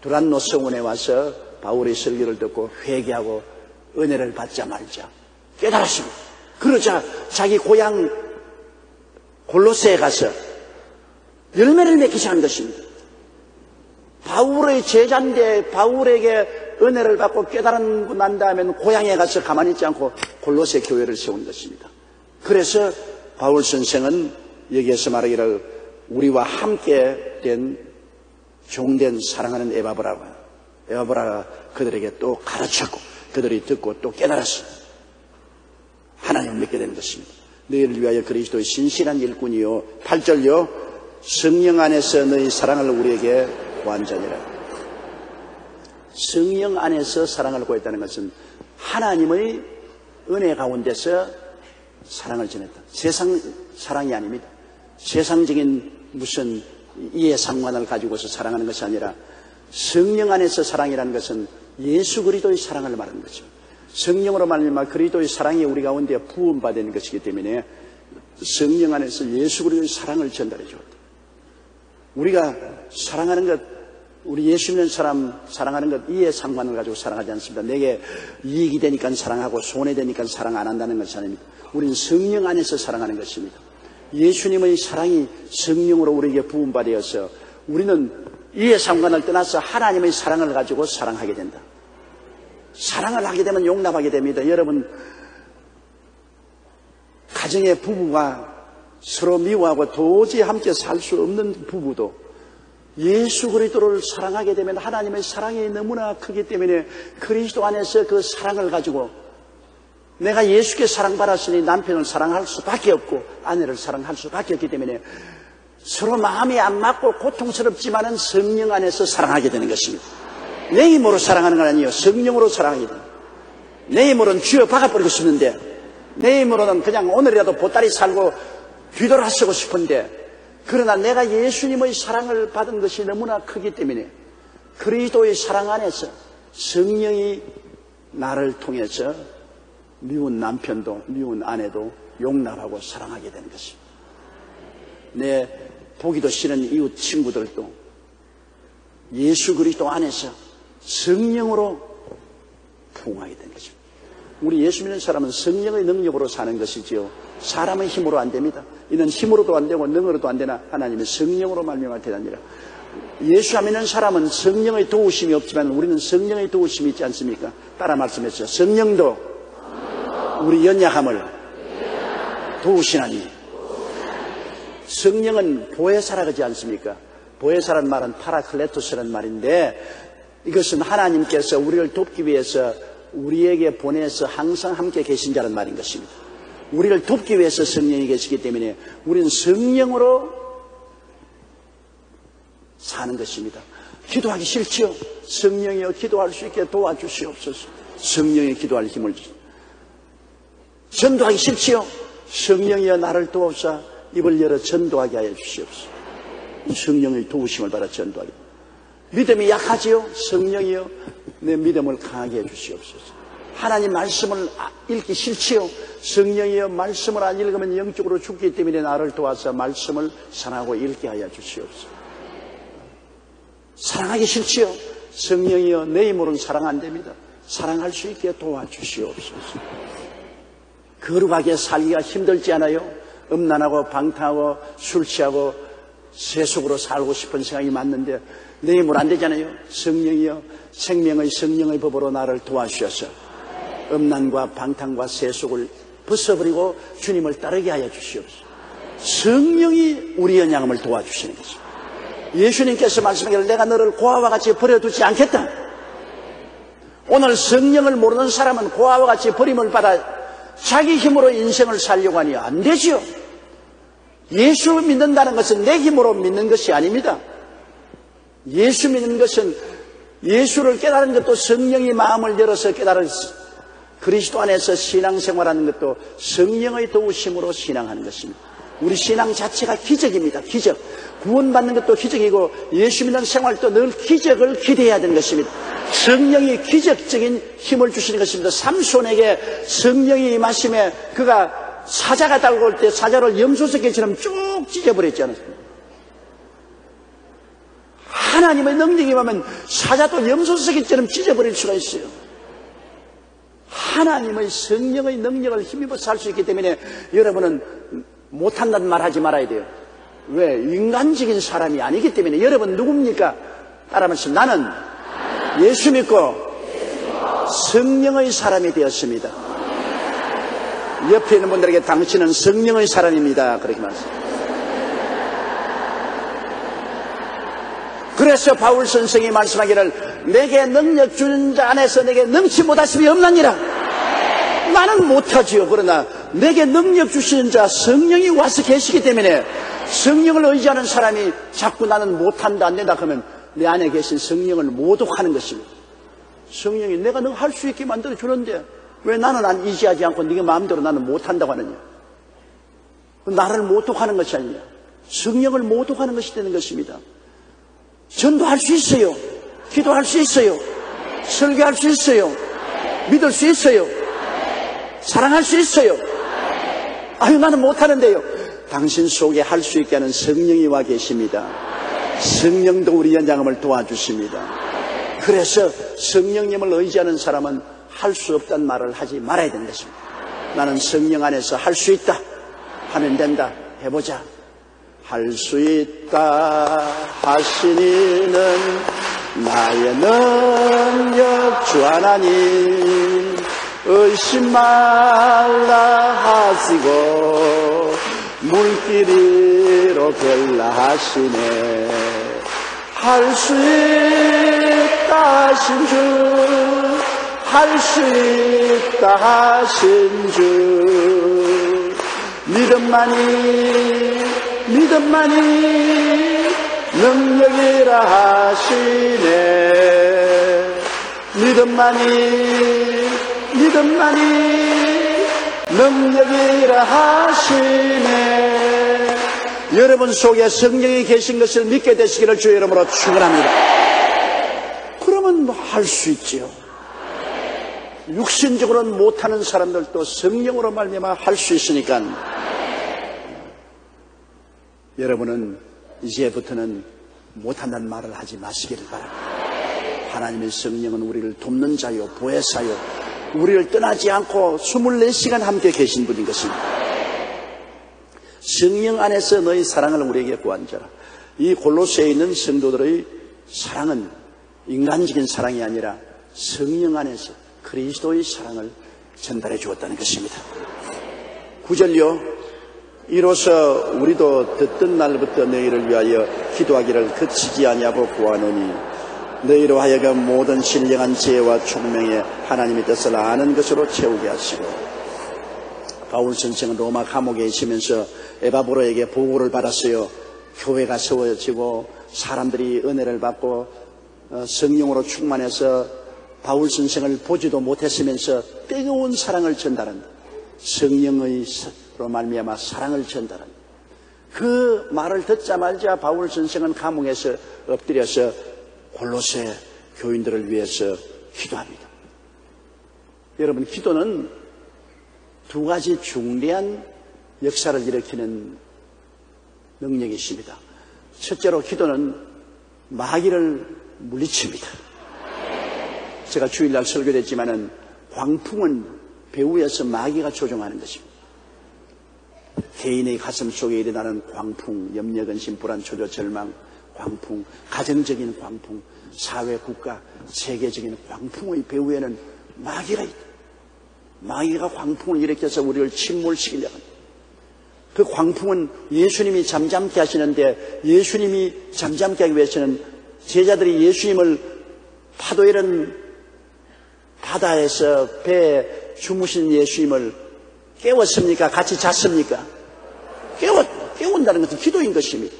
두란노 성원에 와서 바울의 설교를 듣고 회개하고 은혜를 받자 말자 깨달았습니다. 그러자 자기 고향 골로새에 가서 열매를 맺기 시작한 것입니다. 바울의 제자인데 바울에게 은혜를 받고 깨달은 난 다음에는 고향에 가서 가만히 있지 않고 골로새 교회를 세운 것입니다. 그래서 바울 선생은 여기에서 말하기를 우리와 함께 된 종된 사랑하는 에바브라가 에바브라가 그들에게 또 가르쳤고 그들이 듣고 또 깨달았어. 하나님을 믿게 된 것입니다. 너희를 위하여 그리스도의 신실한 일꾼이요. 8절요. 성령 안에서 너희 사랑을 우리에게 완전이라. 성령 안에서 사랑을 구했다는 것은 하나님의 은혜 가운데서 사랑을 전했다. 세상 사랑이 아닙니다. 세상적인 무슨 이해 상관을 가지고서 사랑하는 것이 아니라 성령 안에서 사랑이라는 것은 예수 그리스도의 사랑을 말하는 거죠. 성령으로 말미암아 그리스도의 사랑이 우리 가운데 부음받는 것이기 때문에 성령 안에서 예수 그리스도의 사랑을 전달해 주었다. 우리가 사랑하는 것, 우리 예수 믿는 사람 사랑하는 것 이해 상관을 가지고 사랑하지 않습니다. 내게 이익이 되니까 사랑하고 손해 되니까 사랑 안 한다는 것이 아닙니다. 우리는 성령 안에서 사랑하는 것입니다. 예수님의 사랑이 성령으로 우리에게 부음받아서 우리는 이해 상관을 떠나서 하나님의 사랑을 가지고 사랑하게 된다. 사랑을 하게 되면 용납하게 됩니다. 여러분, 가정의 부부가 서로 미워하고 도저히 함께 살 수 없는 부부도 예수 그리스도를 사랑하게 되면 하나님의 사랑이 너무나 크기 때문에 그리스도 안에서 그 사랑을 가지고 내가 예수께 사랑받았으니 남편을 사랑할 수밖에 없고 아내를 사랑할 수밖에 없기 때문에 서로 마음이 안 맞고 고통스럽지만은 성령 안에서 사랑하게 되는 것입니다. 내 힘으로 사랑하는 건 아니에요. 성령으로 사랑하게 됩니다. 내 힘으로는 쥐어 박아버리고 싶은데 내 힘으로는 그냥 오늘이라도 보따리 살고 뒤돌아 쓰고 싶은데 그러나 내가 예수님의 사랑을 받은 것이 너무나 크기 때문에 그리스도의 사랑 안에서 성령이 나를 통해서 미운 남편도 미운 아내도 용납하고 사랑하게 되는 것입니다. 내 보기도 싫은 이웃 친구들도 예수 그리스도 안에서 성령으로 부흥하게 되는 것입니다. 우리 예수 믿는 사람은 성령의 능력으로 사는 것이지요. 사람의 힘으로 안 됩니다. 이는 힘으로도 안 되고 능으로도 안 되나 하나님의 성령으로 말미암아 되다니라. 예수 믿는 사람은 성령의 도우심이 없지만 우리는 성령의 도우심이 있지 않습니까? 따라 말씀했죠. 성령도 우리 연약함을 도우시나니 성령은 보혜사라 그러지 않습니까? 보혜사란 말은 파라클레토스라는 말인데 이것은 하나님께서 우리를 돕기 위해서 우리에게 보내서 항상 함께 계신 자는 말인 것입니다. 우리를 돕기 위해서 성령이 계시기 때문에 우리는 성령으로 사는 것입니다. 기도하기 싫지요? 성령이여 기도할 수 있게 도와주시옵소서. 성령이 기도할 힘을 주시옵소서. 전도하기 싫지요? 성령이여 나를 도우사 입을 열어 전도하게 하여 주시옵소서. 성령의 도우심을 받아 전도하게. 믿음이 약하지요? 성령이여 내 믿음을 강하게 해 주시옵소서. 하나님 말씀을 읽기 싫지요? 성령이여 말씀을 안 읽으면 영적으로 죽기 때문에 나를 도와서 말씀을 사랑하고 읽게 하여 주시옵소서. 사랑하기 싫지요? 성령이여 내 힘으로는 사랑 안 됩니다. 사랑할 수 있게 도와주시옵소서. 거룩하게 살기가 힘들지 않아요? 음란하고 방탕하고 술 취하고 세속으로 살고 싶은 생각이 맞는데 내 힘으로 안 되잖아요. 성령이여 생명의 성령의 법으로 나를 도와주셔서 음란과 방탕과 세속을 벗어버리고 주님을 따르게 하여 주시옵소서. 성령이 우리의 양함을 도와주시는 것입니다. 예수님께서 말씀하기를 내가 너를 고아와 같이 버려두지 않겠다. 오늘 성령을 모르는 사람은 고아와 같이 버림을 받아 자기 힘으로 인생을 살려고 하니 안 되지요. 예수 믿는다는 것은 내 힘으로 믿는 것이 아닙니다. 예수 믿는 것은 예수를 깨달은 것도 성령이 마음을 열어서 깨달을 그리스도 안에서 신앙생활하는 것도 성령의 도우심으로 신앙하는 것입니다. 우리 신앙 자체가 기적입니다. 기적. 구원받는 것도 기적이고 예수 믿는 생활도 늘 기적을 기대해야 되는 것입니다. 성령이 기적적인 힘을 주시는 것입니다. 삼손에게 성령이 임하심에 그가 사자가 달고 올 때 사자를 염소새끼처럼 쭉 찢어버렸지 않았습니까? 하나님의 능력이 임하면 사자도 염소새끼처럼 찢어버릴 수가 있어요. 하나님의 성령의 능력을 힘입어 살 수 있기 때문에 여러분은 못한다는 말 하지 말아야 돼요. 왜? 인간적인 사람이 아니기 때문에 여러분 누굽니까? 따라 말씀 나는 예수 믿고 성령의 사람이 되었습니다. 옆에 있는 분들에게 당신은 성령의 사람입니다. 그렇게 말씀. 그래서 바울 선생이 말씀하기를 내게 능력 주는 자 안에서 내게 능치 못하심이 없나니라. 나는 못하지요. 그러나 내게 능력 주시는 자 성령이 와서 계시기 때문에 성령을 의지하는 사람이 자꾸 나는 못한다 안 된다 그러면 내 안에 계신 성령을 모독하는 것입니다. 성령이 내가 너 할 수 있게 만들어 주는데 왜 나는 안 의지하지 않고 네가 마음대로 나는 못한다고 하느냐? 나를 모독하는 것이 아니냐? 성령을 모독하는 것이 되는 것입니다. 전도할 수 있어요. 기도할 수 있어요. 설교할 수 있어요. 믿을 수 있어요. 사랑할 수 있어요. 아유, 나는 못하는데요. 당신 속에 할 수 있게 하는 성령이 와 계십니다. 성령도 우리 연장함을 도와주십니다. 그래서 성령님을 의지하는 사람은 할 수 없다는 말을 하지 말아야 되는 것입니다. 나는 성령 안에서 할 수 있다. 하면 된다. 해보자. 할 수 있다 하시니는 나의 능력 주 하나님 의심 말라 하시고 물길이로 별라 하시네. 할 수 있다 하신 주 할 수 있다 하신 주 믿음만이 믿음만이 능력이라 하시네. 믿음만이 믿음만이 능력이라 하시네. 여러분 속에 성령이 계신 것을 믿게 되시기를 주의 이름으로 축원합니다. 그러면 뭐 할 수 있지요? 육신적으로는 못하는 사람들도 성령으로 말미암아 할 수 있으니까. 여러분은 이제부터는 못한다는 말을 하지 마시기를 바랍니다. 하나님의 성령은 우리를 돕는 자요, 보혜사요, 우리를 떠나지 않고 24시간 함께 계신 분인 것입니다. 성령 안에서 너희 사랑을 우리에게 구한 자라. 이 골로새에 있는 성도들의 사랑은 인간적인 사랑이 아니라 성령 안에서 그리스도의 사랑을 전달해 주었다는 것입니다. 구절요. 이로써 우리도 듣던 날부터 너희를 위하여 기도하기를 그치지 아니하고 구하노니 너희로 하여금 모든 신령한 지혜와 총명에 하나님의 뜻을 아는 것으로 채우게 하시고 바울 선생은 로마 감옥에 있으면서 에바브로에게 보고를 받았어요. 교회가 세워지고 사람들이 은혜를 받고 어, 성령으로 충만해서 바울 선생을 보지도 못했으면서 뜨거운 사랑을 전달한다. 성령의 로 말미암아 사랑을 전달한 그 말을 듣자마자 바울 선생은 감옥에서 엎드려서 골로새 교인들을 위해서 기도합니다. 여러분 기도는 두 가지 중대한 역사를 일으키는 능력이 있습니다. 첫째로 기도는 마귀를 물리칩니다. 제가 주일날 설교를 했지만은 광풍은 배후에서 마귀가 조종하는 것입니다. 개인의 가슴 속에 일어나는 광풍, 염려, 근심, 불안, 초조, 절망, 광풍, 가정적인 광풍, 사회, 국가, 세계적인 광풍의 배후에는 마귀가 있다. 마귀가 광풍을 일으켜서 우리를 침몰시키려고 합니다. 그 광풍은 예수님이 잠잠케 하시는데 예수님이 잠잠케 하기 위해서는 제자들이 예수님을 파도 이런 바다에서 배에 주무신 예수님을 깨웠습니까? 같이 잤습니까? 깨웠, 깨운다는 것은 기도인 것입니다.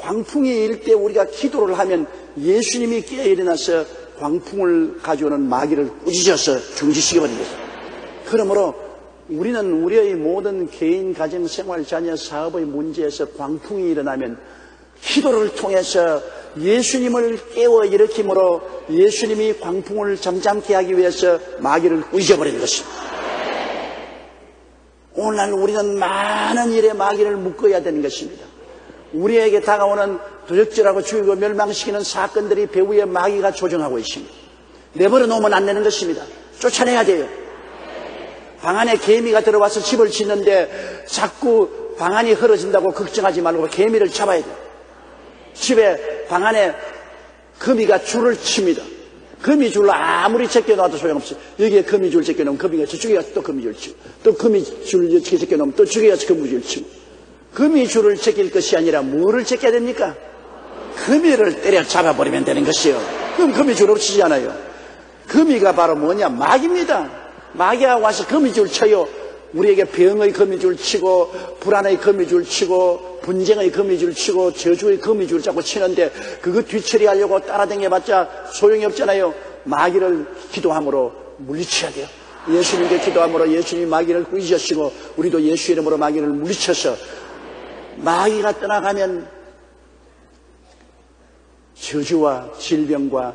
광풍이 일 때 우리가 기도를 하면 예수님이 깨어 일어나서 광풍을 가져오는 마귀를 꾸짖어서 중지시켜 버린 것입니다. 그러므로 우리는 우리의 모든 개인, 가정, 생활, 자녀, 사업의 문제에서 광풍이 일어나면 기도를 통해서 예수님을 깨워 일으킴으로 예수님이 광풍을 잠잠케 하기 위해서 마귀를 꾸짖어버린 것입니다. 오늘날 우리는 많은 일에 마귀를 묶어야 되는 것입니다. 우리에게 다가오는 도적질하고 죽이고 멸망시키는 사건들이 배후에 마귀가 조정하고 있습니다. 내버려 놓으면 안 되는 것입니다. 쫓아내야 돼요. 방 안에 개미가 들어와서 집을 짓는데 자꾸 방 안이 흐러진다고 걱정하지 말고 개미를 잡아야 돼요. 집에 방 안에 거미가 줄을 칩니다. 거미줄로 아무리 제껴놔도 소용없어요. 여기에 거미줄 제껴놓으면 거미가 저쪽에 가서 또 거미줄 치고 또 거미줄 제껴놓으면 또 가서 거미줄 치고 거미줄을 제낄 것이 아니라 뭐를 제껴야 됩니까? 거미를 때려 잡아버리면 되는 것이요. 그럼 거미줄 없이지 않아요. 거미가 바로 뭐냐? 마귀입니다. 마귀가 와서 거미줄 쳐요. 우리에게 병의 거미줄 치고 불안의 거미줄 치고 분쟁의 거미줄 치고 저주의 거미줄 자꾸 치는데 그거 뒤처리하려고 따라다녀봤자 소용이 없잖아요. 마귀를 기도함으로 물리쳐야 돼요. 예수님께 기도함으로 예수님 마귀를 꾸짖으시고 우리도 예수 이름으로 마귀를 물리쳐서 마귀가 떠나가면 저주와 질병과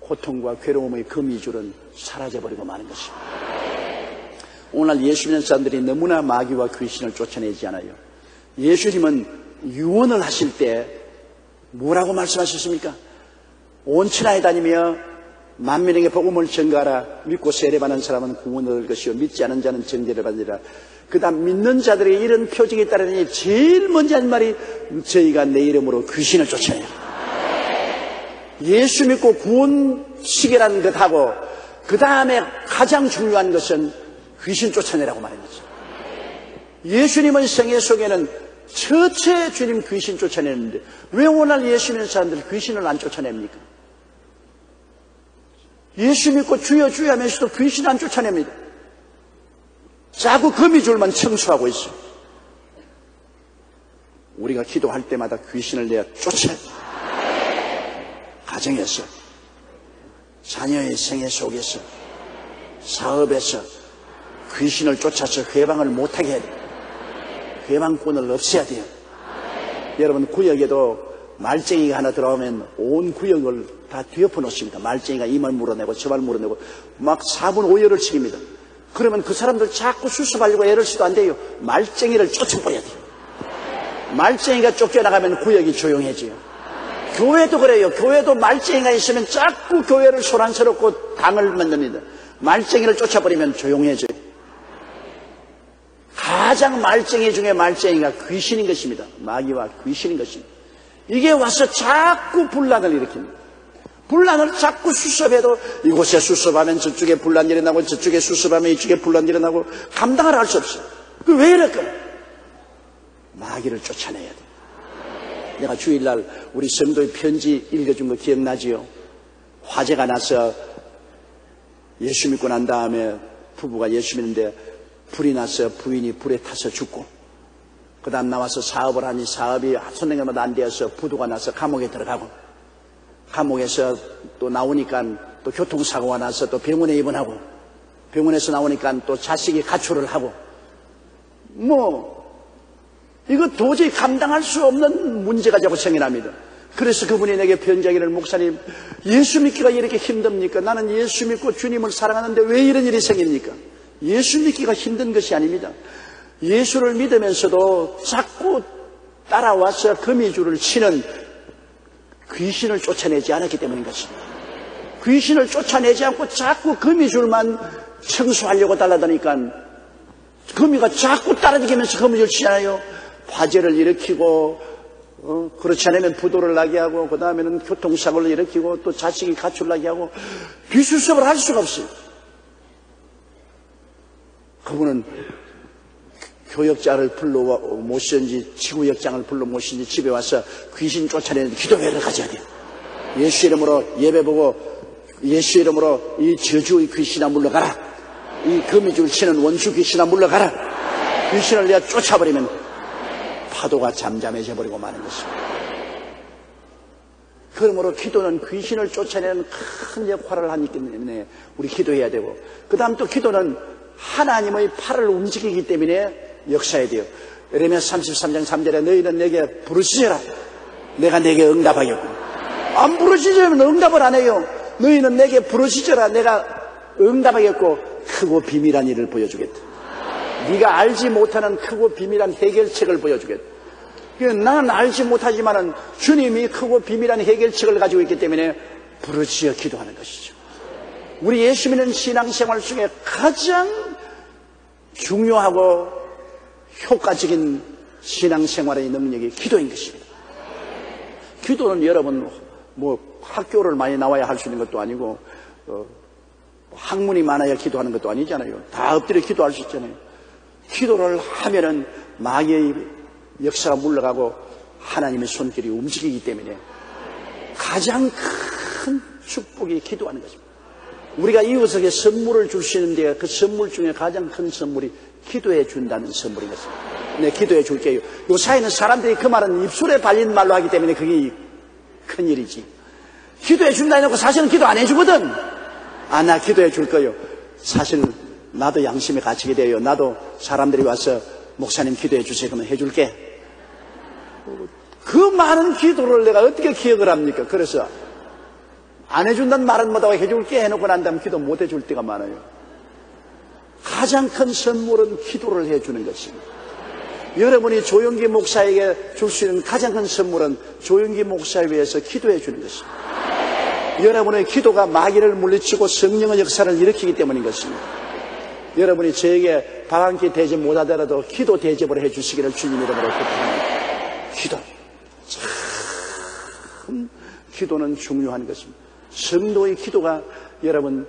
고통과 괴로움의 거미줄은 사라져버리고 마는 것입니다. 오늘 예수 믿는 사람들이 너무나 마귀와 귀신을 쫓아내지 않아요. 예수님은 유언을 하실 때 뭐라고 말씀하셨습니까? 온 천하에 다니며 만민에게 복음을 전가하라 믿고 세례받는 사람은 구원을 얻을 것이요 믿지 않은 자는 정죄를 받으리라 그 다음 믿는 자들이 이런 표징에 따르니 제일 먼저 한 말이 저희가 내 이름으로 귀신을 쫓아내라 예수 믿고 구원시계라는 것하고 그 다음에 가장 중요한 것은 귀신 쫓아내라고 말한 거죠 예수님의 생애 속에는 처체 주님 귀신 쫓아내는데 왜 오늘 예수 믿는 사람들 귀신을 안 쫓아냅니까? 예수 믿고 주여 주여 하면서도 귀신 안 쫓아냅니다. 자꾸 거미줄만 청소하고 있어. 우리가 기도할 때마다 귀신을 내어 쫓아. 가정에서, 자녀의 생애 속에서, 사업에서 귀신을 쫓아서 회방을 못하게 해야 돼요. 회방권을 없애야 돼요. 여러분 구역에도 말쟁이가 하나 들어오면 온 구역을 다 뒤엎어 놓습니다. 말쟁이가 이말 물어내고 저말 물어내고 막 4분 5열을 치깁니다. 그러면 그 사람들 자꾸 수습하려고 애를 써도 안 돼요. 말쟁이를 쫓아버려야 돼요. 말쟁이가 쫓겨나가면 구역이 조용해져요. 교회도 그래요. 교회도 말쟁이가 있으면 자꾸 교회를 소란스럽고 당을 만듭니다. 말쟁이를 쫓아버리면 조용해져요. 가장 말쟁이 중에 말쟁이가 귀신인 것입니다. 마귀와 귀신인 것입니다. 이게 와서 자꾸 분란을 일으킵니다. 분란을 자꾸 수습해도 이곳에 수습하면 저쪽에 분란 일어나고 저쪽에 수습하면 이쪽에 분란 일어나고 감당을 할 수 없어요. 그 왜 이럴까? 마귀를 쫓아내야 돼. 내가 주일날 우리 성도의 편지 읽어준 거 기억나지요? 화재가 나서 예수 믿고 난 다음에 부부가 예수 믿는데 불이 나서 부인이 불에 타서 죽고 그 다음 나와서 사업을 하니 사업이 손님마다 안 되어서 부도가 나서 감옥에 들어가고 감옥에서 또 나오니까 또 교통사고가 나서 또 병원에 입원하고 병원에서 나오니까 또 자식이 가출을 하고 뭐 이거 도저히 감당할 수 없는 문제가 자꾸 생겨납니다. 그래서 그분이 내게 편지하기를 목사님 예수 믿기가 이렇게 힘듭니까? 나는 예수 믿고 주님을 사랑하는데 왜 이런 일이 생깁니까? 예수 믿기가 힘든 것이 아닙니다. 예수를 믿으면서도 자꾸 따라와서 거미줄을 치는 귀신을 쫓아내지 않았기 때문인 것입니다. 귀신을 쫓아내지 않고 자꾸 거미줄만 청소하려고 달라다니까 거미가 자꾸 따라다니면서 거미줄 치잖아요. 화재를 일으키고 어, 그렇지 않으면 부도를 나게 하고 그 다음에는 교통사고를 일으키고 또 자식이 가출 나게 하고 비수습을 할 수가 없어요. 그분은 교역자를 불러 모시든지 지구역장을 불러 모시든지 집에 와서 귀신 쫓아내는 기도회를 가져야 돼요. 예수 이름으로 예배 보고 예수 이름으로 이 저주의 귀신아 물러가라. 이 거미줄 치는 원수 귀신아 물러가라. 귀신을 내가 쫓아버리면 파도가 잠잠해져 버리고 마는 것입니다. 그러므로 기도는 귀신을 쫓아내는 큰 역할을 하기 때문에 우리 기도해야 되고 그 다음 또 기도는 하나님의 팔을 움직이기 때문에 역사해야 돼요. 예레미야 33장 3절에 너희는 내게 부르시라 내가 내게 응답하겠고 안 부르시면 응답을 안 해요. 너희는 내게 부르시라 내가 응답하겠고 크고 비밀한 일을 보여주겠다. 네가 알지 못하는 크고 비밀한 해결책을 보여주겠다. 나는 알지 못하지만 은 주님이 크고 비밀한 해결책을 가지고 있기 때문에 부르짖어 기도하는 것이죠. 우리 예수 믿는 신앙생활 중에 가장 중요하고 효과적인 신앙생활의 능력이 기도인 것입니다. 기도는 여러분 뭐 학교를 많이 나와야 할 수 있는 것도 아니고 어, 학문이 많아야 기도하는 것도 아니잖아요. 다 엎드려 기도할 수 있잖아요. 기도를 하면은 마귀의 역사가 물러가고 하나님의 손길이 움직이기 때문에 가장 큰 축복이 기도하는 것입니다. 우리가 이웃에게 선물을 줄 수 있는데 그 선물 중에 가장 큰 선물이 기도해 준다는 선물인 것입니다. 네, 기도해 줄게요. 요 사이는 사람들이 그 말은 입술에 발린 말로 하기 때문에 그게 큰 일이지. 기도해 준다 해놓고 사실은 기도 안 해주거든. 아, 나 기도해 줄 거요. 사실 나도 양심에 갇히게 돼요. 나도 사람들이 와서 목사님 기도해 주세요. 그러면 해줄게. 그 많은 기도를 내가 어떻게 기억을 합니까? 그래서 안 해준다는 말은 못하고 해줄게 해놓고 난 다음 기도 못 해줄 때가 많아요. 가장 큰 선물은 기도를 해주는 것입니다. 여러분이 조영기 목사에게 줄 수 있는 가장 큰 선물은 조영기 목사에 위해서 기도해 주는 것입니다. 여러분의 기도가 마귀를 물리치고 성령의 역사를 일으키기 때문인 것입니다. 여러분이 저에게 방한기 대접 못하더라도 기도 대접을 해 주시기를 주님 이름으로 부탁합니다. 기도. 참, 기도는 중요한 것입니다. 성도의 기도가 여러분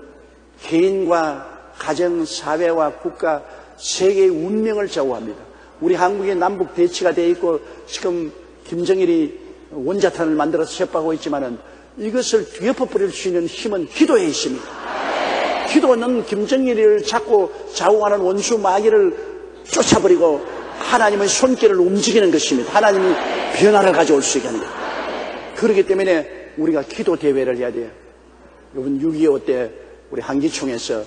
개인과 가정, 사회와 국가, 세계의 운명을 좌우합니다. 우리 한국의 남북 대치가 되어 있고 지금 김정일이 원자탄을 만들어서 협박하고 있지만은 이것을 뒤엎어 버릴 수 있는 힘은 기도에 있습니다. 기도는 김정일을 잡고 좌우하는 원수 마귀를 쫓아버리고 하나님의 손길을 움직이는 것입니다. 하나님이 변화를 가져올 수 있게 합니다. 그렇기 때문에 우리가 기도 대회를 해야 돼요. 여러분 6.25 때 우리 한기총에서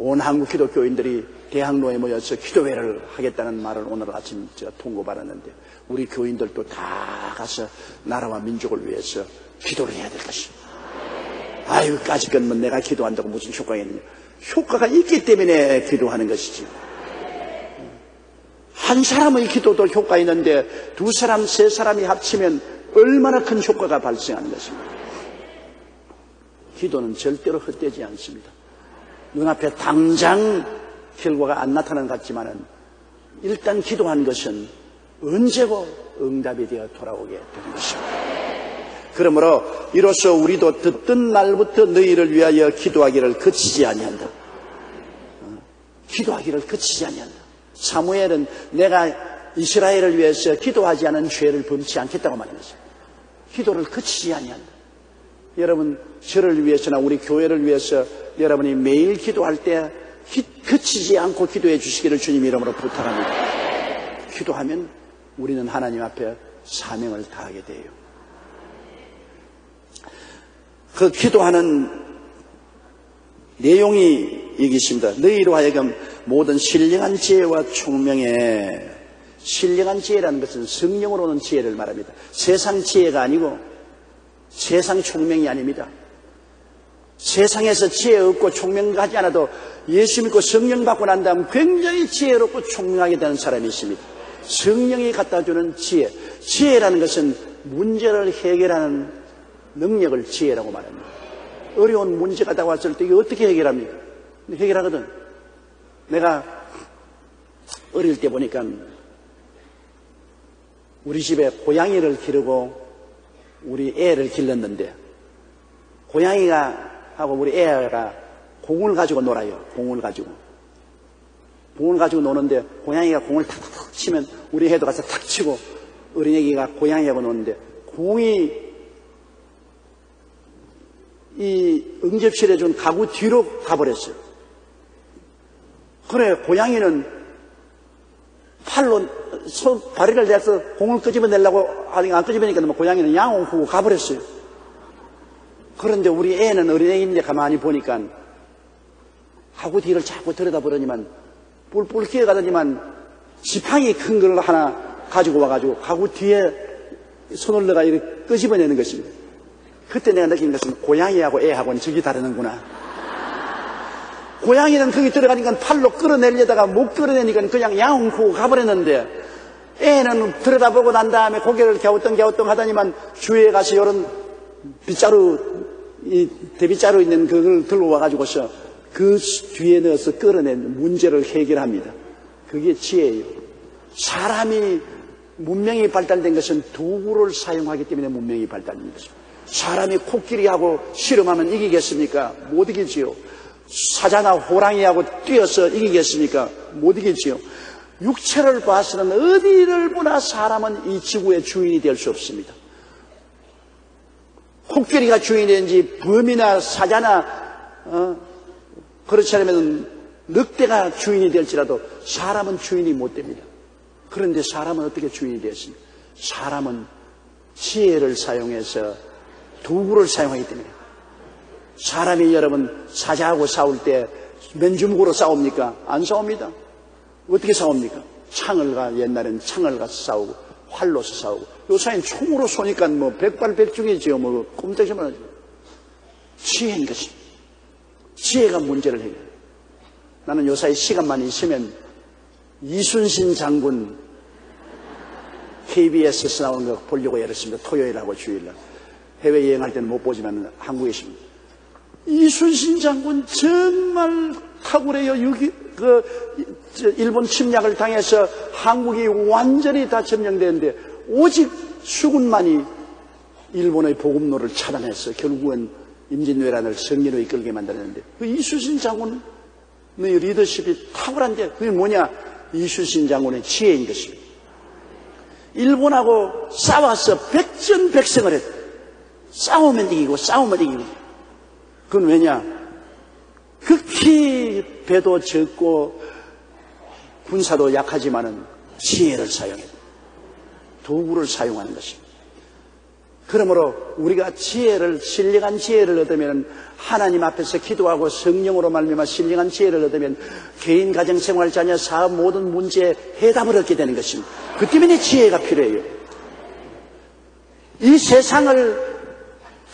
온 한국 기독교인들이 대학로에 모여서 기도회를 하겠다는 말을 오늘 아침 제가 통고받았는데 우리 교인들도 다 가서 나라와 민족을 위해서 기도를 해야 될 것입니다. 아유, 까짓건 내가 기도한다고 무슨 효과가 있느냐. 효과가 있기 때문에 기도하는 것이지. 한 사람의 기도도 효과 있는데 두 사람, 세 사람이 합치면 얼마나 큰 효과가 발생하는 것입니다. 기도는 절대로 헛되지 않습니다. 눈앞에 당장 결과가 안 나타나는 것 같지만은 일단 기도한 것은 언제고 응답이 되어 돌아오게 되는 것입니다. 그러므로 이로써 우리도 듣던 날부터 너희를 위하여 기도하기를 그치지 아니한다. 어, 기도하기를 그치지 아니한다. 사무엘은 내가 이스라엘을 위해서 기도하지 않은 죄를 범치 않겠다고 말했어요. 기도를 그치지 아니한다. 여러분 저를 위해서나 우리 교회를 위해서 여러분이 매일 기도할 때 그치지 않고 기도해 주시기를 주님 이름으로 부탁합니다. 기도하면 우리는 하나님 앞에 사명을 다하게 돼요. 그 기도하는 내용이 여기 있습니다. 너희로 하여금 모든 신령한 지혜와 총명에 신령한 지혜라는 것은 성령으로 오는 지혜를 말합니다. 세상 지혜가 아니고 세상 총명이 아닙니다. 세상에서 지혜 없고 총명하지 않아도 예수 믿고 성령 받고 난 다음 굉장히 지혜롭고 총명하게 되는 사람이 있습니다. 성령이 갖다 주는 지혜. 지혜라는 것은 문제를 해결하는 능력을 지혜라고 말합니다. 어려운 문제가 다왔을 때 이게 어떻게 해결합니까? 해결하거든. 내가 어릴 때 보니까 우리 집에 고양이를 기르고 우리 애를 길렀는데 고양이가 하고 우리 애가 공을 가지고 놀아요. 공을 가지고. 공을 가지고 노는데 고양이가 공을 탁탁 치면 우리 애도 가서 탁 치고 어린애기가 고양이하고 노는데 공이 이 응접실에 준 가구 뒤로 가버렸어요. 그래 고양이는 팔로 손 다리를 내서 공을 끄집어내려고 아니 안 끄집어내니까 뭐 고양이는 양호 후고 가버렸어요. 그런데 우리 애는 어린애인데 가만히 보니까 하고 뒤를 자꾸 들여다보더니만 뿔뿔 기어가더니만 지팡이 큰 걸 하나 가지고 와가지고 가구 뒤에 손을 넣어가 이렇게 끄집어내는 것입니다. 그때 내가 느낀 것은 고양이하고 애하고는 저기 다르는구나. 고양이는 거기 들어가니까 팔로 끌어내려다가 못 끌어내니까 그냥 양웅쿠고 가버렸는데 애는 들여다보고 난 다음에 고개를 갸우뚱 갸우뚱 하더니만 주위에 가서 이런 빗자루 이 대빗자루 있는 그걸 들고 와가지고서 그 뒤에 넣어서 끌어낸 문제를 해결합니다. 그게 지혜예요. 사람이 문명이 발달된 것은 도구를 사용하기 때문에 문명이 발달된 것입니다. 사람이 코끼리하고 실험하면 이기겠습니까? 못 이기지요. 사자나 호랑이하고 뛰어서 이기겠습니까? 못 이기지요. 육체를 봐서는 어디를 보나 사람은 이 지구의 주인이 될 수 없습니다. 코끼리가 주인인지 범이나 사자나 어, 그렇지 않으면 늑대가 주인이 될지라도 사람은 주인이 못 됩니다. 그런데 사람은 어떻게 주인이 되었습니까? 사람은 지혜를 사용해서 도구를 사용하기 때문에 사람이 여러분 사자하고 싸울 때 맨주먹으로 싸웁니까? 안 싸웁니다. 어떻게 싸웁니까? 창을 가 옛날엔 창을 가서 싸우고 활로서 싸우고 요사이는 총으로 쏘니까 뭐 백발백중이지요. 뭐 꼼짝이만 하죠. 지혜인 것이 지혜가 문제를 해결해. 나는 요사이 시간만 있으면 이순신 장군 KBS에서 나오는 거 보려고 열었습니다. 토요일하고 주일날. 해외여행할 때는 못 보지만 한국에 있습니다. 이순신 장군 정말 탁월해요. 유기, 그, 일본 침략을 당해서 한국이 완전히 다 점령되는데 오직 수군만이 일본의 보급로를 차단해서 결국은 임진왜란을 승리로 이끌게 만들었는데 그 이순신 장군의 리더십이 탁월한데 그게 뭐냐? 이순신 장군의 지혜인 것입니다. 일본하고 싸워서 백전백승을 했다. 싸우면 이기고 싸우면 이기고 그건 왜냐? 극히 배도 적고 군사도 약하지만은 지혜를 사용해 도구를 사용하는 것입니다. 그러므로 우리가 지혜를 신령한 지혜를 얻으면 하나님 앞에서 기도하고 성령으로 말미암아 신령한 지혜를 얻으면 개인 가정 생활 자녀 사업 모든 문제에 해답을 얻게 되는 것입니다. 그 때문에 지혜가 필요해요. 이 세상을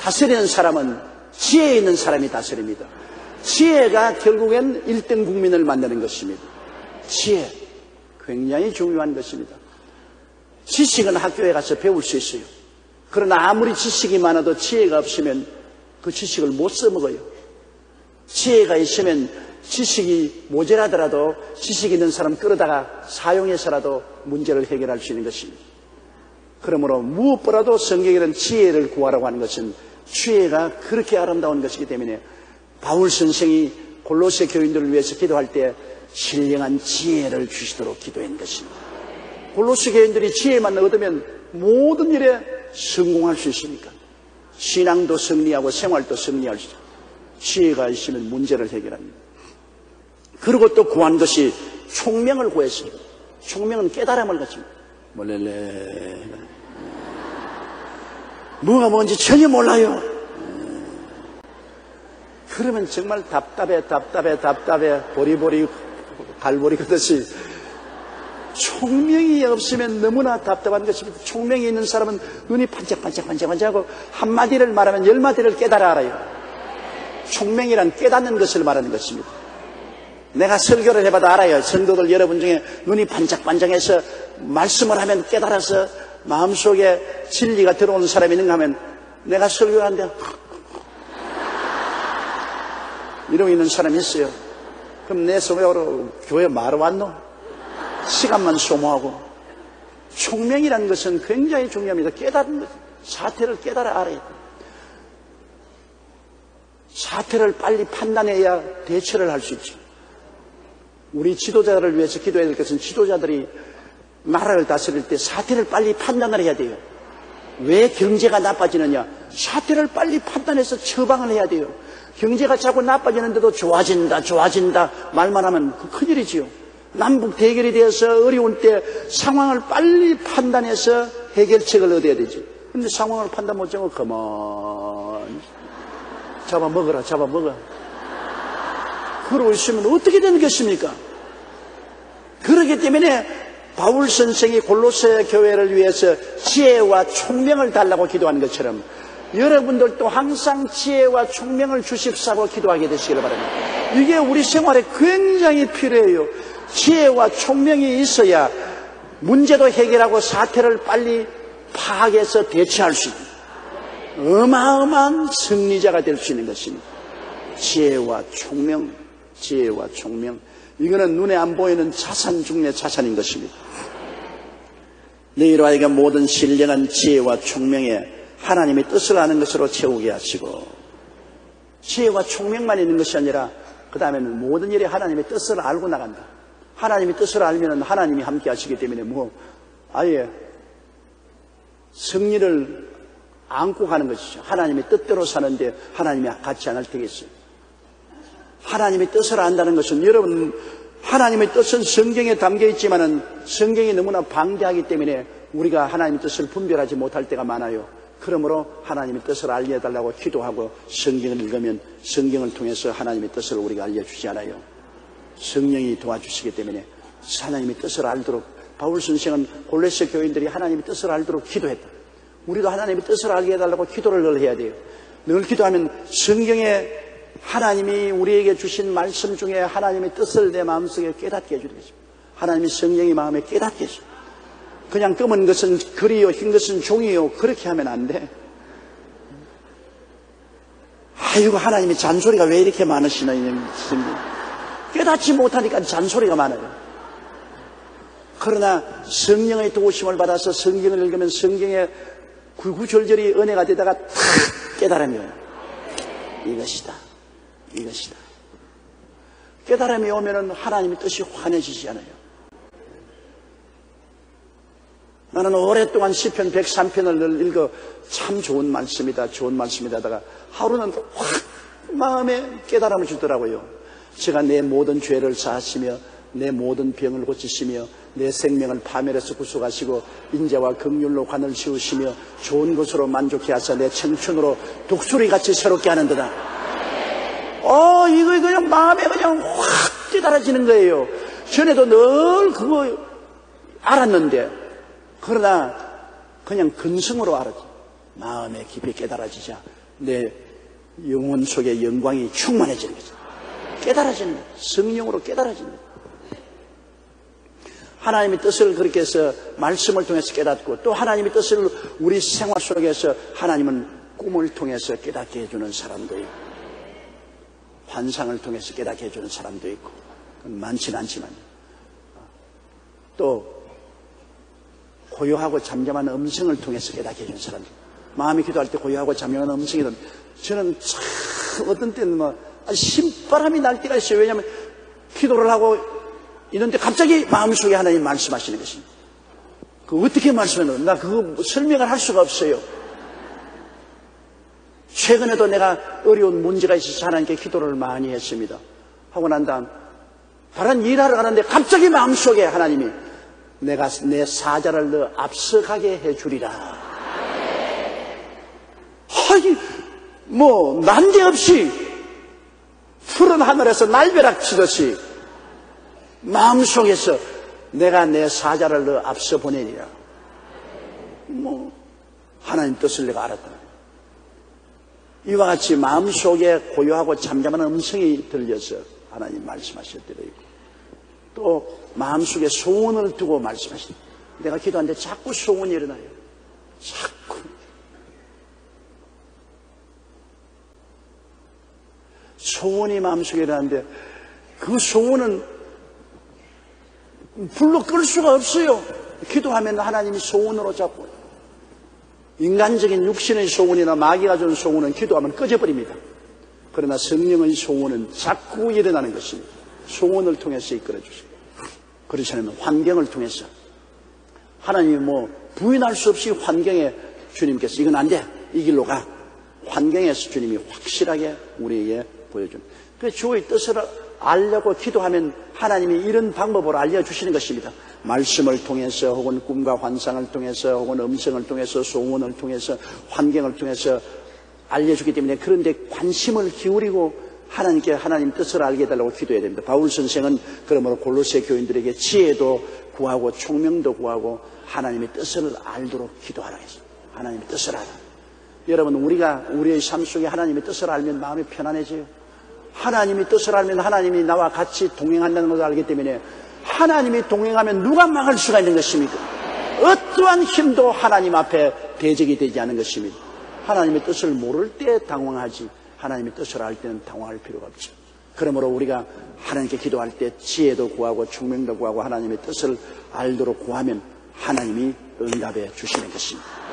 다스리는 사람은 지혜 있는 사람이 다스립니다. 지혜가 결국엔 1등 국민을 만드는 것입니다. 지혜. 굉장히 중요한 것입니다. 지식은 학교에 가서 배울 수 있어요. 그러나 아무리 지식이 많아도 지혜가 없으면 그 지식을 못 써먹어요. 지혜가 있으면 지식이 모자라더라도 지식 있는 사람 끌어다가 사용해서라도 문제를 해결할 수 있는 것입니다. 그러므로 무엇보다도 성경에는 지혜를 구하라고 하는 것은 지혜가 그렇게 아름다운 것이기 때문에 바울 선생이 골로새 교인들을 위해서 기도할 때 신령한 지혜를 주시도록 기도한 것입니다. 골로새 교인들이 지혜만 얻으면 모든 일에 성공할 수 있으니까 신앙도 승리하고 생활도 승리할 수 있어요. 지혜가 있으면 문제를 해결합니다. 그리고 또 구한 것이 총명을 구했습니다. 총명은 깨달음을 갖습니다. 몰래래 뭐가 뭔지 전혀 몰라요. 그러면 정말 답답해, 답답해, 답답해, 보리보리, 갈보리 그듯이 총명이 없으면 너무나 답답한 것입니다. 총명이 있는 사람은 눈이 반짝반짝반짝반짝하고 한마디를 말하면 열마디를 깨달아 알아요. 총명이란 깨닫는 것을 말하는 것입니다. 내가 설교를 해봐도 알아요. 성도들 여러분 중에 눈이 반짝반짝해서 말씀을 하면 깨달아서 마음속에 진리가 들어오는 사람이 있는가 하면 내가 설교하는데 이러고 있는 사람이 있어요. 그럼 내 성경으로 교회 말로 왔노? 시간만 소모하고 총명이라는 것은 굉장히 중요합니다. 깨달은 것, 사태를 깨달아 알아야 돼. 사태를 빨리 판단해야 대처를 할 수 있죠. 우리 지도자를 위해서 기도해야 될 것은 지도자들이 나라를 다스릴 때 사태를 빨리 판단을 해야 돼요. 왜 경제가 나빠지느냐? 사태를 빨리 판단해서 처방을 해야 돼요. 경제가 자꾸 나빠지는데도 좋아진다, 좋아진다 말만 하면 그 큰일이지요. 남북 대결이 되어서 어려운 때 상황을 빨리 판단해서 해결책을 얻어야 되죠. 근데 상황을 판단 못하면 그만 잡아먹어라, 잡아먹어. 그러고 있으면 어떻게 되는 것입니까? 그렇기 때문에 바울 선생이 골로새 교회를 위해서 지혜와 총명을 달라고 기도한 것처럼 여러분들도 항상 지혜와 총명을 주십사고 기도하게 되시기를 바랍니다. 이게 우리 생활에 굉장히 필요해요. 지혜와 총명이 있어야 문제도 해결하고 사태를 빨리 파악해서 대처할 수 있는 어마어마한 승리자가 될 수 있는 것입니다. 지혜와 총명, 지혜와 총명. 이거는 눈에 안 보이는 자산 중의 자산인 것입니다. 너희로 하여금 모든 신령한 지혜와 총명에 하나님의 뜻을 아는 것으로 채우게 하시고 지혜와 총명만 있는 것이 아니라 그 다음에는 모든 일에 하나님의 뜻을 알고 나간다. 하나님의 뜻을 알면 하나님이 함께 하시기 때문에 뭐 아예 승리를 안고 가는 것이죠. 하나님의 뜻대로 사는데 하나님이 같이 안 할 테겠어요. 하나님의 뜻을 안다는 것은 여러분 하나님의 뜻은 성경에 담겨 있지만은 성경이 너무나 방대하기 때문에 우리가 하나님의 뜻을 분별하지 못할 때가 많아요. 그러므로 하나님의 뜻을 알려달라고 기도하고 성경을 읽으면 성경을 통해서 하나님의 뜻을 우리가 알려주지 않아요. 성령이 도와주시기 때문에 하나님의 뜻을 알도록 바울 선생은 골레스 교인들이 하나님의 뜻을 알도록 기도했다. 우리도 하나님의 뜻을 알게 해달라고 기도를 늘 해야 돼요. 늘 기도하면 성경에 하나님이 우리에게 주신 말씀 중에 하나님의 뜻을 내 마음속에 깨닫게 해주는 것입니다. 하나님의 성령이 마음에 깨닫게 해줘. 그냥 검은 것은 글이요, 흰 것은 종이요. 그렇게 하면 안 돼. 아이고, 하나님의 잔소리가 왜 이렇게 많으시나, 깨닫지 못하니까 잔소리가 많아요. 그러나 성령의 도우심을 받아서 성경을 읽으면 성경의 구구절절이 은혜가 되다가 탁 깨달으면 이것이다. 이것이다. 깨달음이 오면 하나님의 뜻이 환해지지 않아요. 나는 오랫동안 시편 103편을 읽어 참 좋은 말씀이다, 좋은 말씀이다 하다가 하루는 확 마음에 깨달음을 주더라고요. 제가 내 모든 죄를 사하시며 내 모든 병을 고치시며 내 생명을 파멸해서 구속하시고 인자와 극률로 관을 씌우시며 좋은 것으로 만족해 하사 내 청춘으로 독수리같이 새롭게 하는 도다. 어, 이거 그냥 마음에 그냥 확 깨달아지는 거예요. 전에도 늘 그거 알았는데, 그러나 그냥 근성으로 알았지. 마음에 깊이 깨달아지자 내 영혼 속에 영광이 충만해지는 거죠. 깨달아지는 거예요. 성령으로 깨달아지는 거예요. 하나님의 뜻을 그렇게 해서 말씀을 통해서 깨닫고 또 하나님의 뜻을 우리 생활 속에서 하나님은 꿈을 통해서 깨닫게 해주는 있고 환상을 통해서 깨닫게 해주는 사람도 있고 많지는 않지만 또 고요하고 잠잠한 음성을 통해서 깨닫게 해주는 사람도 마음이 기도할 때 고요하고 잠잠한 음성이든 저는 참 어떤 때는 뭐 신바람이 날 때가 있어요. 왜냐하면 기도를 하고 있는데 갑자기 마음속에 하나님 말씀하시는 것입니다. 그 어떻게 말씀하는 나 그거 설명을 할 수가 없어요. 최근에도 내가 어려운 문제가 있어서 하나님께 기도를 많이 했습니다. 하고 난 다음 다른 일하러 가는데 갑자기 마음속에 하나님이 내가 내 사자를 너 앞서가게 해주리라. 하이 뭐 난데없이 푸른 하늘에서 날벼락 치듯이 마음속에서 내가 내 사자를 너 앞서 보내리라. 뭐 하나님 뜻을 내가 알았다. 이와 같이 마음속에 고요하고 잠잠한 음성이 들려서 하나님 있고 또 마음속에 소원을 두고 말씀하실 때 내가 기도하는데 자꾸 소원이 일어나요. 자꾸. 소원이 마음속에 일어나는데 그 소원은 불로 끌 수가 없어요. 기도하면 하나님이 소원으로 잡고 인간적인 육신의 소원이나 마귀가 준 소원은 기도하면 꺼져버립니다. 그러나 성령의 소원은 자꾸 일어나는 것입니다. 소원을 통해서 이끌어 주시고 그렇지 않으면 환경을 통해서 하나님이 뭐 부인할 수 없이 환경에 주님께서 이건 안 돼. 이 길로 가. 환경에서 주님이 확실하게 우리에게 보여줍니다. 그 주의 뜻을 알려고 기도하면 하나님이 이런 방법으로 알려주시는 것입니다. 말씀을 통해서 혹은 꿈과 환상을 통해서 혹은 음성을 통해서 소원을 통해서 환경을 통해서 알려주기 때문에 그런데 관심을 기울이고 하나님께 하나님 뜻을 알게 해달라고 기도해야 됩니다. 바울 선생은 그러므로 골로새 교인들에게 지혜도 구하고 총명도 구하고 하나님의 뜻을 알도록 기도하라 했어요. 하나님의 뜻을 알아. 여러분 우리가 우리의 삶 속에 하나님의 뜻을 알면 마음이 편안해져요. 하나님의 뜻을 알면 하나님이 나와 같이 동행한다는 것을 알기 때문에 하나님이 동행하면 누가 막을 수가 있는 것입니까? 어떠한 힘도 하나님 앞에 대적이 되지 않은 것입니다. 하나님의 뜻을 모를 때 당황하지 하나님의 뜻을 알 때는 당황할 필요가 없죠. 그러므로 우리가 하나님께 기도할 때 지혜도 구하고 총명도 구하고 하나님의 뜻을 알도록 구하면 하나님이 응답해 주시는 것입니다.